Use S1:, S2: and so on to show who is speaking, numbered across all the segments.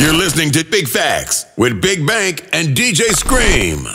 S1: You're listening to Big Facts with Big Bank and DJ Scream.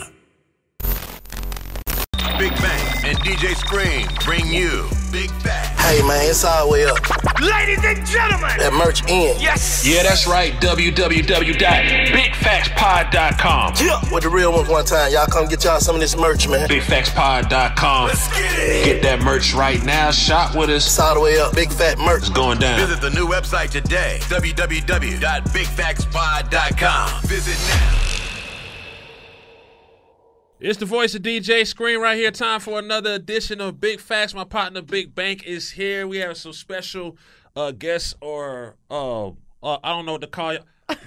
S1: Big Bank and DJ Scream bring you Big Facts.
S2: Hey man, it's all the way up.
S3: Ladies and gentlemen,
S2: That merch in.
S3: yes,
S4: Yeah, that's right. www.bigfactspod.com.
S2: Yeah. With the real ones one time. Y'all come get y'all some of this merch, man.
S4: Bigfactspod.com.
S1: Let's get it.
S4: Get that merch right now. Shop with us.
S2: It's all the way up. Big fat merch.
S4: It's going down.
S1: Visit the new website today www.bigfactspod.com. Visit now.
S5: It's the voice of DJ Scream right here. Time for another edition of Big Facts. My partner Big Bank is here. We have some special uh, guests or uh, uh, I don't know what to call you.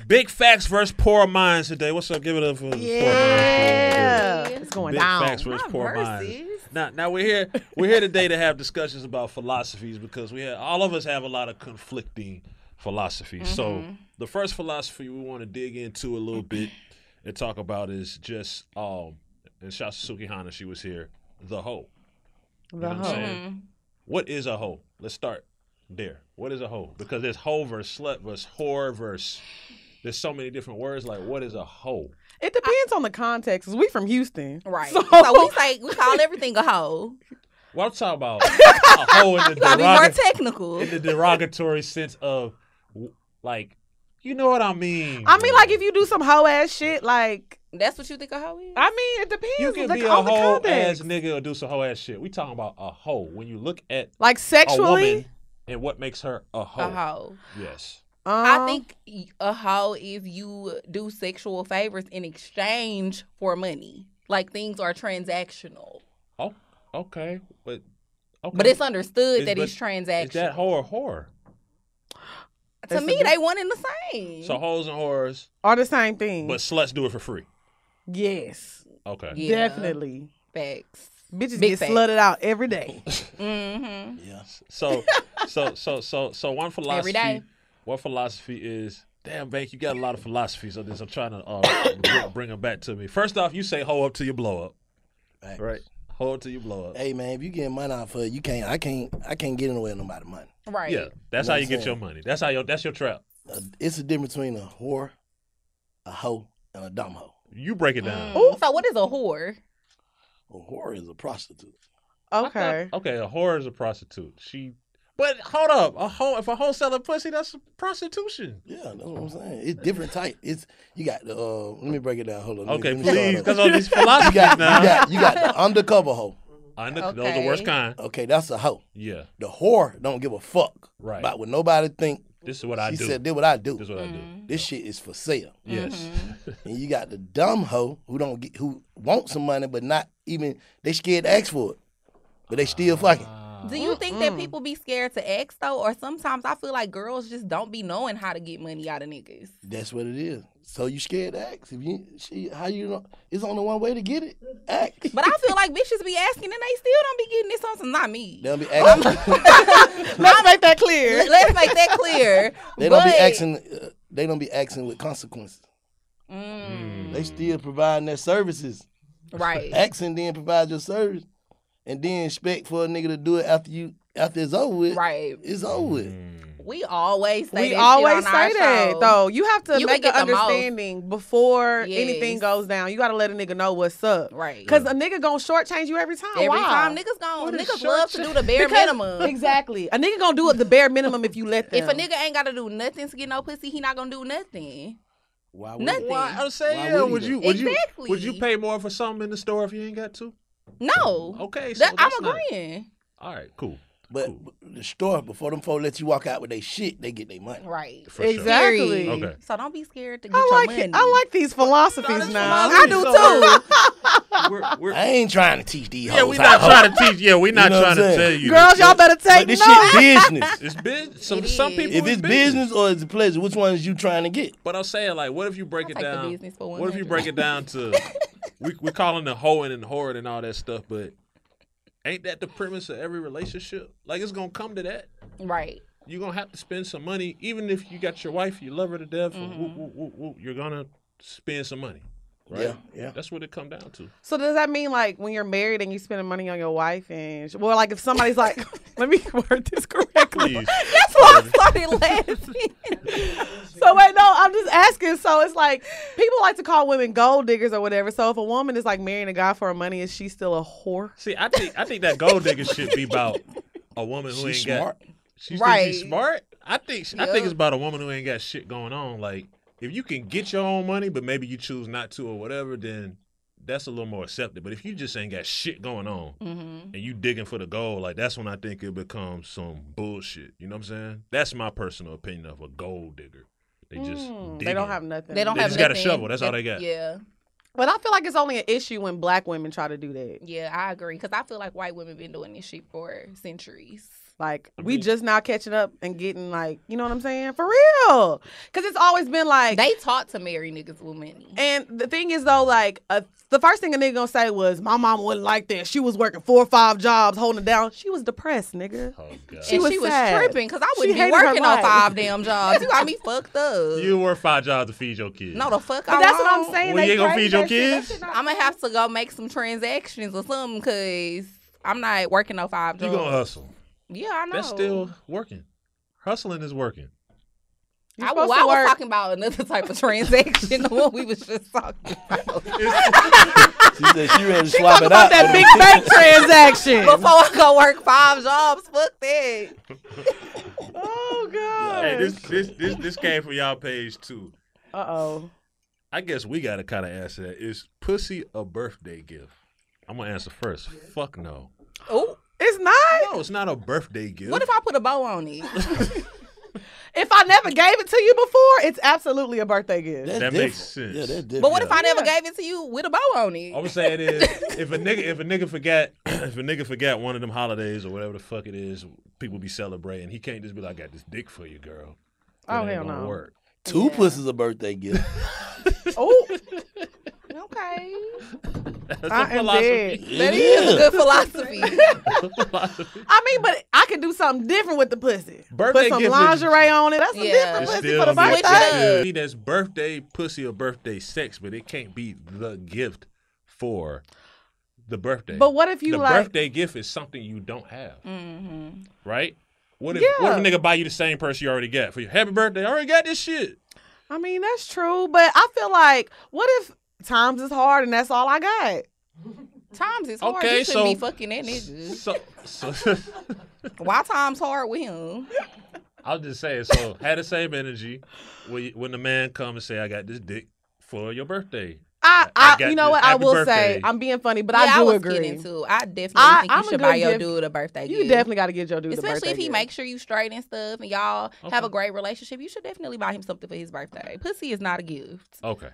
S5: Big Facts versus Pour Minds today. What's up? Give it up for
S6: Yeah,
S5: Pour Minds.
S6: Yeah, it's going
S5: Big
S6: down.
S5: Facts versus
S7: My
S5: Pour Minds. Now, now we're here. We're here today to have discussions about philosophies because we have all of us have a lot of conflicting philosophies. So
S7: Mm-hmm.
S5: the first philosophy we want to dig into a little bit and talk about is just um and shout to Suki Hana, she was here. The hoe. You know what I'm
S6: hoe.
S5: Mm-hmm. What is a hoe? Let's start there. What is a hoe? Because there's hoe versus slut versus whore versus there's so many different words. Like what is a hoe?
S6: It depends on the context. 'cause we from Houston,
S7: right.
S6: So,
S7: So, we say we call everything a hoe.
S5: Well, I'm talking about a hoe in the
S7: We gotta be more technical.
S5: in the derogatory sense of like, you know what I mean?
S6: I mean, like if you do some hoe ass shit, like
S7: That's what you think a hoe is?
S6: I mean, it depends.
S5: you can
S6: like,
S5: be a
S6: on the
S5: hoe ass nigga or do some hoe ass shit. We talking about a hoe. When you look at
S6: Like
S5: a
S6: sexually.
S5: woman and what makes her a hoe.
S7: a hoe.
S5: Yes.
S7: I
S6: um,
S7: think a hoe is you do sexual favors in exchange for money. Like things are transactional.
S5: Oh, okay, but okay.
S7: But it's understood
S5: Is-
S7: that
S5: but
S7: it's transactional.
S5: Is that hoe or whore?
S7: to
S6: It's
S7: me,
S6: bit-
S7: they one and the same.
S5: So hoes and whores,
S6: are the same thing.
S5: but sluts do it for free.
S6: Yes,
S5: Okay.
S7: Yeah.
S6: definitely.
S7: Facts.
S6: Bitches
S7: Big
S6: get
S7: facts.
S6: slutted out every day.
S7: Mm-hmm.
S2: Yeah.
S5: So, so, so, so, so one philosophy.
S7: day.
S5: One philosophy is, damn, bank, you got a lot of philosophies on this. I'm trying to uh, bring, bring them back to me. First off, you say hoe up till you blow up,
S2: Facts.
S5: right? Hoe up till you blow up.
S2: Hey man, if you getting money out for it, you can't. I can't. I can't get in the way of nobody's money.
S7: Right.
S5: Yeah, that's
S2: You know
S5: how you
S2: I'm
S5: get your money. That's how your that's your trap.
S2: Uh, it's a difference between a whore, a hoe, and a dumb hoe.
S5: You break it down.
S7: Mm. So what is a whore?
S2: A whore is a prostitute.
S6: Okay.
S5: Okay, a whore is a prostitute. She, but hold up, a hoe if a hoe selling pussy, that's prostitution.
S2: Yeah, that's what I'm saying. It's different type. It's you got the. Uh, let me break it down. Hold on. Let
S5: Okay,
S2: me
S5: please, because on these
S2: you
S5: philosophies
S2: got you
S5: now.
S2: got you got the undercover hoe.
S5: I know, Those are the worst kind.
S2: Okay, that's a hoe.
S5: Yeah,
S2: The whore don't give a fuck
S5: Right.
S2: about what nobody think.
S5: This is what I
S2: she
S5: do.
S2: said, "Did what I do.
S5: this is what I do. Mm-hmm.
S2: This shit is for sale."
S5: Yes. Mm-hmm.
S2: And you got the dumb hoe who don't get who want some money but not even they scared to ask for it, but they still fucking.
S7: Do you think that people be scared to ask though, or sometimes I feel like girls just don't be knowing how to get money out of niggas?
S2: That's what it is. So you scared to ask? If you she how you know? It's only one way to get it. Ask.
S7: But I feel like bitches be asking and they still don't be getting this on some. Not me.
S2: They don't be asking.
S6: Let's make that clear.
S7: Let's make that clear.
S2: they don't be
S7: But-
S2: asking. Uh, they don't be asking with consequences.
S7: Mm,
S2: They still providing their services.
S7: right.
S2: Asking then provide your service, and then expect for a nigga to do it after you after it's over with.
S7: Right.
S2: It's over with. Mm.
S7: We always say
S6: we
S7: that shit
S6: always
S7: on our
S6: say that
S7: show.
S6: though. You have to
S7: You
S6: make an
S7: get most.
S6: understanding before anything goes down. You got to let a nigga know what's up.
S7: Right.
S6: Because a nigga gonna shortchange you every time.
S7: Every
S6: Why?
S7: time niggas gon'
S5: What is
S7: niggas
S5: short
S7: love to do the bare
S6: Because-
S7: minimum.
S6: Exactly. A nigga gonna do it the bare minimum if you let them.
S7: If a nigga ain't gotta do nothing to get no pussy, he not gonna do nothing.
S2: Why would
S7: Nothing.
S5: Why? I was saying,
S2: Why
S5: yeah.
S2: would he
S5: Would
S2: though?
S5: you? Would you?
S7: Exactly.
S5: Would you pay more for something in the store if you ain't got to?
S7: No.
S5: Okay, so
S7: That- I'm
S5: that's not-
S7: agreeing.
S5: All right, cool.
S2: But
S5: Cool.
S2: the store before them folks let you walk out with their shit, they get their money.
S7: Right.
S5: For.
S6: Exactly.
S7: Period.
S5: Okay.
S7: So don't be scared to get
S6: I
S7: your
S6: like
S7: money.
S6: it. I like these philosophies
S5: this
S6: now.
S7: I do too.
S5: We're, we're,
S2: I ain't trying to teach these
S5: yeah, we
S2: how
S5: not
S2: to hoe.
S5: trying to teach. Yeah, we not
S2: know
S5: trying to tell you.
S6: Girls, y'all better
S2: But
S6: take
S2: this
S6: notes.
S2: shit business.
S5: It's business. Some
S7: It
S5: some
S7: is.
S5: people.
S2: if it's business or it's a pleasure, which one is you trying to get?
S5: But I'm saying, like, what if you break
S7: I'll
S5: it
S7: take the
S5: down?
S7: business for
S5: What if you break it down to we we calling the hoeing and hoard and all that stuff, but ain't that the premise of every relationship? Like, it's gonna come to that.
S7: Right.
S5: You're gonna have to spend some money, even if you got your wife, you love her to death.
S7: Mm-hmm.
S5: whoop, whoop, whoop, whoop, you're gonna spend some money, right?
S2: Yeah, yeah.
S5: That's what it come down to.
S6: So does that mean like when you're married and you spending money on your wife and well, like if somebody's like, let me word this correctly.
S5: Please.
S7: That's why I started laughing.
S6: So wait, no, I I'm just asking. So it's like people like to call women gold diggers or whatever. So if a woman is like marrying a guy for her money, is she still a whore?
S5: See, I think I think that gold digger should be about a woman who
S2: She's
S5: ain't
S2: smart.
S5: got. She right.
S7: Right.
S5: she's smart. I think I
S7: Yeah.
S5: think it's about a woman who ain't got shit going on. Like if you can get your own money, but maybe you choose not to or whatever, then that's a little more accepted. But if you just ain't got shit going on
S7: Mm-hmm.
S5: and you digging for the gold, like that's when I think it becomes some bullshit. You know what I'm saying? That's my personal opinion of a gold digger. They just
S6: Mm, they don't have nothing.
S7: They don't
S5: They
S7: have
S5: just got a shovel. That's all they got.
S7: Yeah,
S6: But I feel like it's only an issue when black women try to do that.
S7: yeah, I agree. Because I feel like white women been doing this shit for centuries.
S6: Like
S5: I
S6: we just now catching up and getting like, you know what I'm saying? For real. Cause it's always been like
S7: They taught to marry niggas with money.
S6: And the thing is though, like uh, the first thing a nigga gonna say was, "My mom wasn't like that. She was working four or five jobs, holding it down. She was depressed, nigga."
S5: Oh god.
S6: She
S7: and
S6: was
S7: she was
S6: sad.
S7: tripping because I wouldn't be working on five damn jobs. You got me fucked up.
S5: you work five jobs to feed your kids.
S7: no, the fuck
S6: But
S7: I
S6: that's what I'm saying.
S5: Well, you ain't gonna feed your
S6: that shit. That
S5: kids?
S6: shit
S7: I'm gonna have to go make some transactions or something because I'm not working no five jobs.
S5: You
S7: jobs.
S5: gonna hustle.
S7: Yeah, I know.
S5: That's still working. Hustling is working.
S7: I, well, I was talking about another type of transaction, the one we was just talking about.
S2: She said she ready to swap it
S6: about
S2: out.
S6: that big bank transaction.
S7: Before I go work five jobs, fuck that.
S6: oh god.
S5: Hey, this this this this came from y'all page too.
S6: Uh oh.
S5: I guess we gotta kind of answer that. Is pussy a birthday gift? I'm gonna answer first. Fuck no.
S7: Oh,
S6: It's not.
S5: No, it's not a birthday gift.
S7: what if I put a bow on it?
S6: If I never gave it to you before, it's absolutely a birthday gift.
S2: That's
S5: That
S2: different.
S5: makes sense.
S2: Yeah, that's different.
S7: But what if I never
S6: Yeah.
S7: gave it to you with a bow on it?
S5: I would say it is if a nigga if a nigga forgot if a nigga forgot one of them holidays or whatever the fuck it is people be celebrating, he can't just be like, I got this dick for you, girl. That
S6: Oh, hell no.
S5: Work.
S2: Two pussies a birthday gift?
S6: oh,
S7: Okay.
S5: That's
S6: I
S5: a
S6: am
S5: philosophy.
S7: That
S2: It
S7: is a good philosophy.
S5: philosophy.
S6: I mean, but I could do something different with the pussy.
S5: Birthday
S6: Put some
S5: gift is-
S6: lingerie on it. That's a different
S5: It's
S6: pussy
S5: still
S6: for the
S5: gonna be-
S7: Switch it
S6: birthday.
S7: up.
S5: See, that's birthday pussy or birthday sex, but it can't be the gift for the birthday.
S6: But what if you
S5: the
S6: like?
S5: birthday gift is something you don't have,
S7: hmm
S5: right? What if what if a nigga buy you the same purse you already got for your happy birthday? I already got this shit.
S6: I mean, that's true, but I feel like, what if times is hard and that's all I got?
S7: Times is hard.
S5: Okay,
S7: you shouldn't
S5: so-
S7: be fucking that nigga.
S5: So, so
S7: Why times hard with him?
S5: I'll just say. So had the same energy when when the man come and say, "I got this dick for your birthday."
S6: I,
S5: I
S6: I, you know what? I will
S5: birthday.
S6: say, I'm being funny, but
S7: yeah,
S6: I do
S7: was
S6: agree.
S7: kidding too. I definitely
S6: I-
S7: think
S6: I'm
S7: you should
S6: good
S7: buy your
S6: gift.
S7: dude a birthday
S6: You
S7: gift.
S6: definitely got to get your dude the
S7: Especially
S6: birthday
S7: if he
S6: gift.
S7: makes sure you straight and stuff and y'all have a great relationship, you should definitely buy him something for his birthday. Pussy is not a gift.
S5: Okay,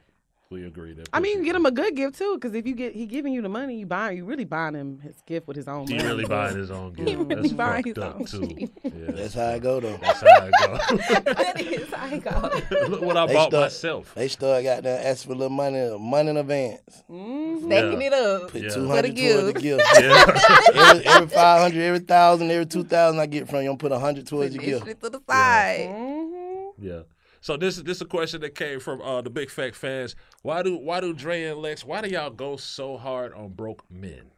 S5: we agree that.
S6: I mean,
S5: pussy-
S6: get him a good gift too, because if you get he giving you the money, you buying, you really buying him his gift with his own
S5: He
S6: money.
S5: really buying his own gift.
S7: He really
S5: That's
S7: buying his own
S5: too. Yeah,
S2: That's how I go though.
S5: That's how I go.
S7: that is how I go.
S5: Look what I
S2: They
S5: bought
S2: start-
S5: myself.
S2: They start got there asking for a little money, a month in advance.
S6: Mhm.
S7: Stacking
S5: Yeah.
S7: it up.
S2: Put
S5: Yeah.
S2: two
S7: For the
S2: hundred toward the
S7: gift.
S2: gift.
S5: Yeah.
S2: every, every five hundred, every thousand, every two thousand I get from you, I'm put a hundred
S7: Put
S2: towards your
S7: this
S2: gift.
S7: shit to the side.
S6: Mhm.
S5: Yeah. So this is this is a question that came from uh, the big fact fans. Why do why do Dre and Lex why do y'all go so hard on broke men?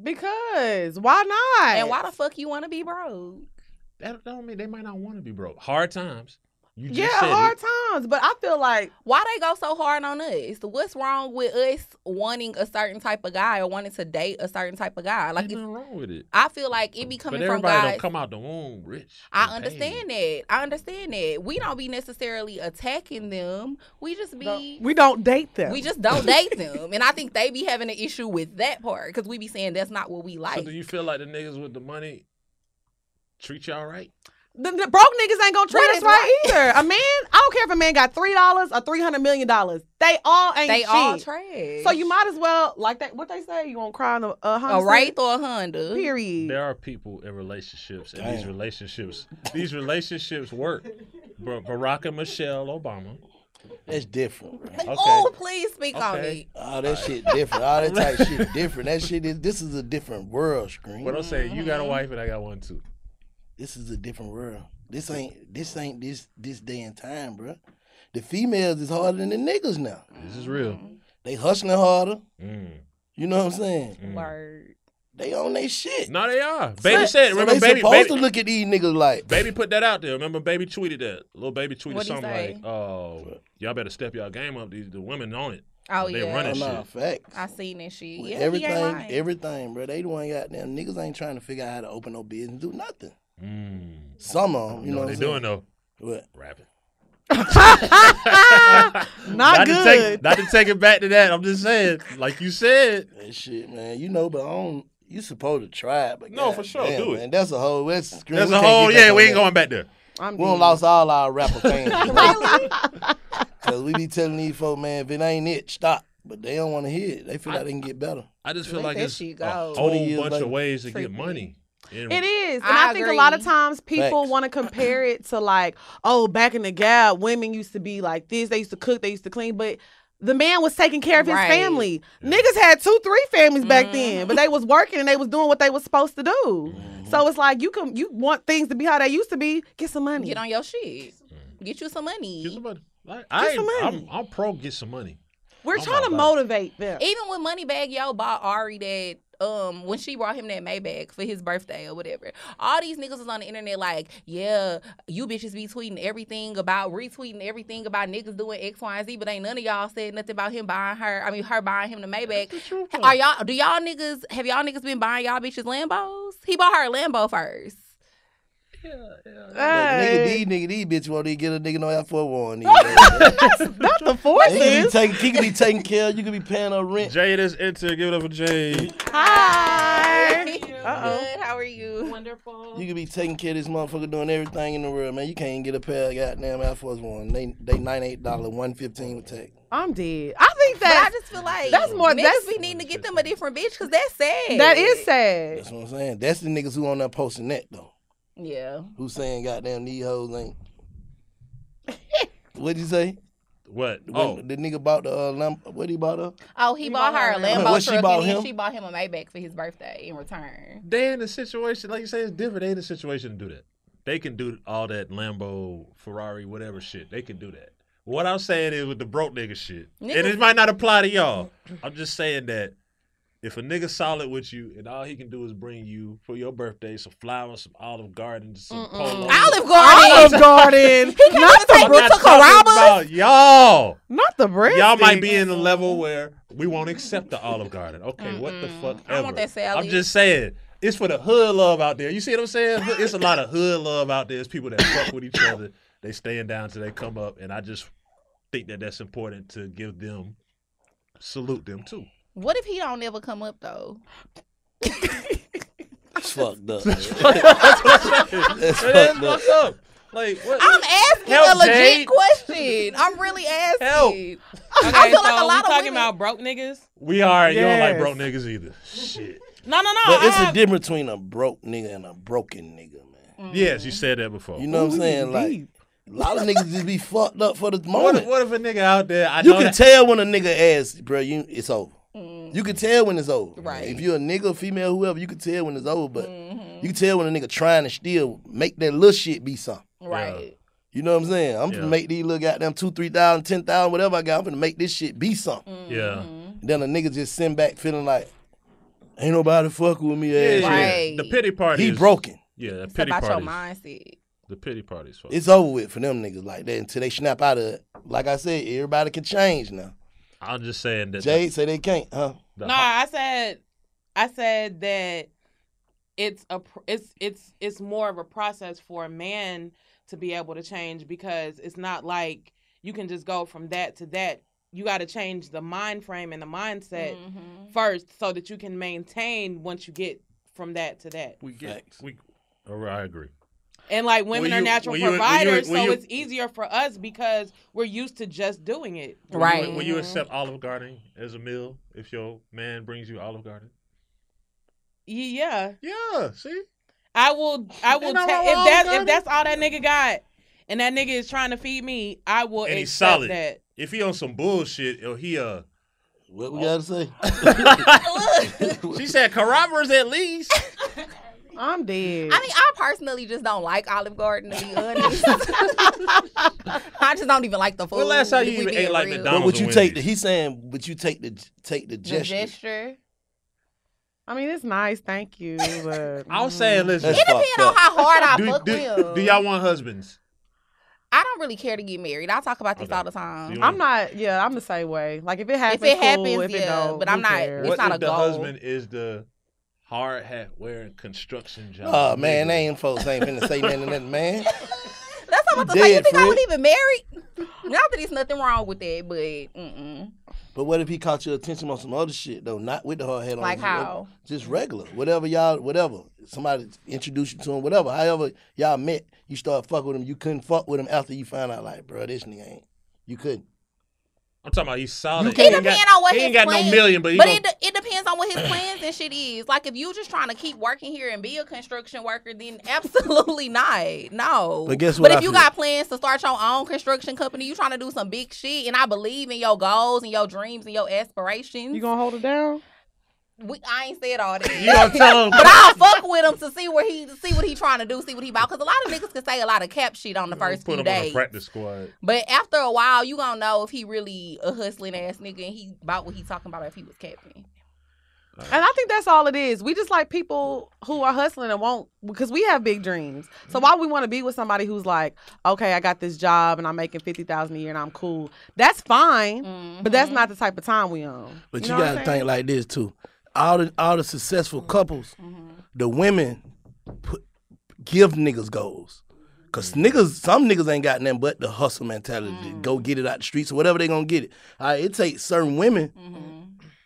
S6: Because why not?
S7: And why the fuck you want to be broke?
S5: That that don't mean they might not want to be broke. Hard times. You just
S6: Yeah,
S5: said
S6: hard
S5: it.
S6: times. But I feel like
S7: Why they go so hard on us? What's wrong with us wanting a certain type of guy or wanting to date a certain type of guy? Like,
S5: Ain't
S7: if,
S5: nothing wrong with it.
S7: I feel like it be
S5: But
S7: coming from guys.
S5: don't come out the womb rich.
S7: I understand
S5: paid.
S7: that. I understand that. We don't be necessarily attacking them. We just be.
S6: we don't date them.
S7: We just don't date them, and I think they be having an issue with that part because we be saying that's not what we like.
S5: So do you feel like the niggas with the money treat y'all right?
S6: The, the broke niggas ain't gonna treat
S7: What
S6: us
S7: is
S6: right either. A man, I don't care if a man got three dollars or three hundred million dollars. They all ain't
S7: they
S6: shit.
S7: all trash.
S6: So you might as well like that. What they say, you gonna cry on a, a Honda
S7: a
S6: Civic?
S7: Wraith or a Honda.
S6: Period.
S5: There are people in relationships, and these relationships, these relationships work. Bar- Barack and Michelle Obama.
S2: That's different. Bro.
S7: Oh, please speak on
S5: Okay.
S7: it.
S2: All that shit different. All that type shit different. That shit is. This is a different world, Scream.
S5: What I'm saying you got a wife and I got one too.
S2: This is a different world. This ain't. This ain't this this day and time, bro. The females is harder than the niggas now.
S5: This is real.
S7: Mm-hmm.
S2: They hustling harder.
S5: Mm.
S2: You know what I'm saying?
S5: Mm.
S7: Word.
S2: they on their shit.
S5: No, they are. Baby said.
S2: so
S5: Remember,
S2: they
S5: baby.
S2: supposed
S5: Baby,
S2: to look at these niggas like,
S5: baby put that out there. Remember, baby tweeted that. Little baby tweeted
S7: What'd
S5: something like, "Oh, y'all better step y'all game up. These the women on it.
S7: Oh
S5: They
S7: yeah,
S5: running
S2: oh, nah,
S5: shit.
S2: facts.
S7: I seen that shit.
S2: With
S7: Yeah,
S2: everything, everything, bro. They the one goddamn niggas ain't trying to figure out how to open no business, do nothing.
S5: Mm.
S2: Some of them, you
S5: You
S2: know,
S5: know
S2: what
S5: what they
S2: I'm
S5: doing though?
S2: What?
S5: Rapping.
S6: Not
S5: To take,
S6: good.
S5: not to take it back to that. I'm just saying, like you said.
S2: That shit, man. You know, but I don't. You supposed to try it, but
S5: No, for sure,
S2: damn,
S5: do it.
S2: man, That's a whole. That's
S5: There's
S2: we
S5: a whole yeah. We ain't
S2: that.
S5: going back there.
S6: I'm
S2: We done
S6: dead.
S2: lost all our rapper fans. Cause we be telling these folk, man, if it ain't it, stop. But they don't want to hear it. They feel like they can get better.
S5: I just feel
S7: Let
S5: like it's
S7: shit
S5: a whole bunch
S2: later.
S5: of ways to get
S7: Tripping.
S5: money. And
S6: It is. And
S7: I
S6: I, think a lot of times people want to compare it to like, oh, back in the gap, women used to be like this. They used to cook, they used to clean, but the man was taking care of his
S7: Right.
S6: family. Niggas had two, three families back mm-hmm. then, but they was working and they was doing what they was supposed to do. Mm-hmm. So it's like you can you want things to be how they used to be, get some money.
S7: Get on your shit. Mm. Get you some money.
S5: Get some money. Like, I ain't,
S6: some
S5: I'm. I'm pro get some money.
S6: We're
S5: I'm
S6: trying to motivate them.
S7: Even when Moneybagg Yo bought Ari that um when she brought him that Maybach for his birthday or whatever, all these niggas was on the internet like, yeah, you bitches be tweeting everything about retweeting everything about niggas doing X, Y, and Z, but ain't none of y'all said nothing about him buying her. I mean, her buying him the Maybach. Are y'all? Do y'all niggas have y'all niggas been buying y'all bitches Lambos? He bought her a Lambo first.
S2: Nigga, these nigga, these bitch want to get a nigga no Air Force One. These.
S6: Not the
S2: he could be
S6: forces.
S2: taking, he could be taking care. of, You could be paying her rent.
S5: Jade is into. Give it up for Jade.
S6: Hi. Uh-oh.
S7: Good. How are you?
S3: Wonderful.
S2: You could be taking care of this motherfucker doing everything in the world, man. You can't even get a pair of goddamn Air Force One. They they ninety eight dollar, one fifteen with tax.
S6: I'm dead. I think that.
S7: But I just feel like
S6: That's more-
S7: Niggas
S6: that's-
S7: be needing to get them a different bitch because that's sad.
S6: that is sad.
S2: That's what I'm saying. That's the niggas who on there posting that though.
S7: Yeah.
S2: Who's saying goddamn these hoes ain't. What'd you say?
S5: What?
S2: When
S5: Oh,
S2: the nigga bought the uh, lamp. What he bought her?
S7: Oh, he, bought, her a
S2: Lambo.
S7: Lambo
S2: What she
S7: truck
S2: bought
S7: and then
S2: him?
S7: she bought him a Maybach for his birthday in return.
S5: they in a situation like you say it's different. They in a situation to do that. They can do all that Lambo, Ferrari, whatever shit. They can do that. What I'm saying is with the broke nigga shit, and
S7: Niggas-
S5: it might not apply to y'all. I'm just saying that if a nigga solid with you and all he can do is bring you for your birthday some flowers, some Olive Garden, some polo.
S7: Olive Garden.
S6: Olive Garden.
S7: He can't
S6: not
S7: even take
S6: the
S5: I'm
S7: me to
S5: talking
S7: Carrabba's.
S5: about y'all.
S6: not the breast.
S5: Y'all might be in the level where we won't accept the Olive Garden. Okay, what the fuck
S7: I
S5: ever.
S7: want that Sally.
S5: I'm just saying. It's for the hood love out there. You see what I'm saying? It's a lot of hood love out there. It's people that fuck with each other. They staying down till they come up, and I just think that that's important to give them, salute them too.
S7: What if he don't ever come up though?
S2: It's fucked up. That's
S5: It is
S2: fucked up.
S5: up. Like what?
S7: I'm asking
S5: Help,
S7: a legit
S5: Jade.
S7: question. I'm really asking.
S5: Help.
S3: Okay,
S7: I feel
S3: so
S7: like a
S3: we
S7: lot of
S3: talking
S7: women-
S3: about broke niggas?
S5: we are. You don't like broke niggas either. Shit.
S3: No, no, no.
S2: But
S3: I
S2: it's a difference between a broke nigga and a broken nigga, man. Mm.
S5: Yes, you said that before.
S2: You know what I'm saying? Like a lot of niggas just be fucked up for the
S5: what,
S2: moment.
S5: if, what if a nigga out there? I
S2: You
S5: know
S2: can
S5: that,
S2: tell when a nigga ass, bro, you it's over. You can tell when it's over.
S7: Right.
S2: If you're a nigga, female, whoever, you can tell when it's over. But mm-hmm. you can tell when a nigga trying to still make that little shit be something.
S7: Right.
S2: You know what I'm saying? I'm
S5: Yeah.
S2: gonna make these little goddamn two, three thousand, ten thousand, whatever I got. I'm gonna make this shit be something. Mm-hmm.
S5: yeah.
S2: Then a nigga just send back feeling like ain't nobody fucking with me.
S5: Yeah,
S2: Ass
S7: Right.
S5: The pity party.
S2: He
S5: is-
S2: broken.
S5: Yeah, the
S7: It's
S5: pity
S7: about your mindset.
S5: The pity party's fucked.
S2: It's over with for them niggas like that until they snap out of it. Like I said, everybody can change now.
S5: I'm just saying that.
S2: Jade say they can't, huh?
S5: the,
S3: No, I said, I said that it's a pr- it's it's it's more of a process for a man to be able to change because it's not like you can just go from that to that. You got to change the mind frame and the mindset
S7: Mhm.
S3: first so that you can maintain once you get from that to that.
S5: we get.
S2: Facts.
S5: We. Oh, I agree.
S3: And like women
S5: When
S3: are natural
S5: when you- when you-
S3: providers,
S5: when
S3: so
S5: you-
S3: it's easier for us because we're used to just doing it.
S5: Will
S7: Right.
S5: You, will you accept Olive Garden as a meal if your man brings you Olive Garden?
S3: Yeah,
S5: Yeah. See.
S3: I will. I will.
S5: Ain't
S3: Ta- if that's
S5: Garden.
S3: if that's all that nigga got, and that nigga is trying to feed me, I will
S5: And he's
S3: accept
S5: solid.
S3: that.
S5: If he on some bullshit, or he uh.
S2: What we gotta say?
S5: she said Carrabba's at least.
S6: I'm dead.
S7: I mean, I personally just don't like Olive Garden to be honest. I just don't even like the food.
S5: When last time you even ate like
S7: real.
S5: McDonald's?
S2: But would you take the? He's saying, would you take the take the
S7: The
S2: gesture?
S7: gesture.
S6: I mean, it's nice, thank you, but
S5: I was saying, mm. listen.
S2: That's
S7: It depends
S2: fucked
S7: on how hard I
S5: do,
S7: fuck
S5: do,
S7: with.
S5: do y'all want husbands?
S7: I don't really care to get married. I talk about this
S5: Okay.
S7: all the time.
S6: I'm not. Yeah, I'm the same way. Like if it happens, if
S7: it
S6: cool.
S7: happens,
S6: if it
S7: yeah,
S6: don't,
S7: but I'm not-
S6: cares?
S7: It's
S5: what
S7: not
S5: if
S7: a
S5: the
S7: goal.
S5: husband is the hard hat wearing construction job?
S2: Oh man,
S5: nigga?
S2: they ain't folks ain't finna say nothing to that man.
S7: That's what I'm about to say. You
S2: Dead,
S7: think I
S2: Fred.
S7: was even married? Not that there's nothing wrong with that, but mm-mm.
S2: But what if he caught your attention on some other shit though? Not with the hard hat on.
S7: Like
S2: just
S7: how?
S2: Just regular, whatever y'all, whatever. Somebody introduced you to him, whatever. However y'all met, you start fuck with him. You couldn't fuck with him after you found out, like, bro, this nigga ain't. You couldn't.
S5: I'm talking about he's solid.
S2: You
S5: He
S2: can't-
S7: It
S5: ain't got-
S7: depends on what
S5: he
S7: his
S5: ain't got
S7: plans.
S5: no million, but he
S7: but
S5: gonna-
S7: it, de- it depends on what his plans and shit is. Like if you just trying to keep working here and be a construction worker, then absolutely not. No.
S2: But guess what?
S7: But if
S2: I
S7: you
S2: feel?
S7: got plans to start your own construction company, you trying to do some big shit, and I believe in your goals and your dreams and your aspirations.
S6: You gonna hold it down?
S7: we, I ain't said all that.
S5: You gonna tell him?
S7: But I'll fuck with him to see where he see what he trying to do, see what he about. Because a lot of niggas can say a lot of cap shit on the first
S5: put
S7: few
S5: him on a practice squad.
S7: But after a while, you gonna know if he really a hustling ass nigga and he about what he talking about if he was capping.
S6: And I think that's all it is. We just like people who are hustling and won't because we have big dreams. So mm-hmm. why we want to be with somebody who's like, okay, I got this job and I'm making fifty thousand a year and I'm cool. That's fine, but that's mm-hmm. not the type of time we on.
S2: But you,
S6: know what
S2: gotta think like this too. All the all the successful mm-hmm. couples, the women put give niggas goals. Cause niggas, some niggas ain't got nothing but the hustle mentality to mm. go get it out the streets or whatever they gonna get it. All right, it takes certain women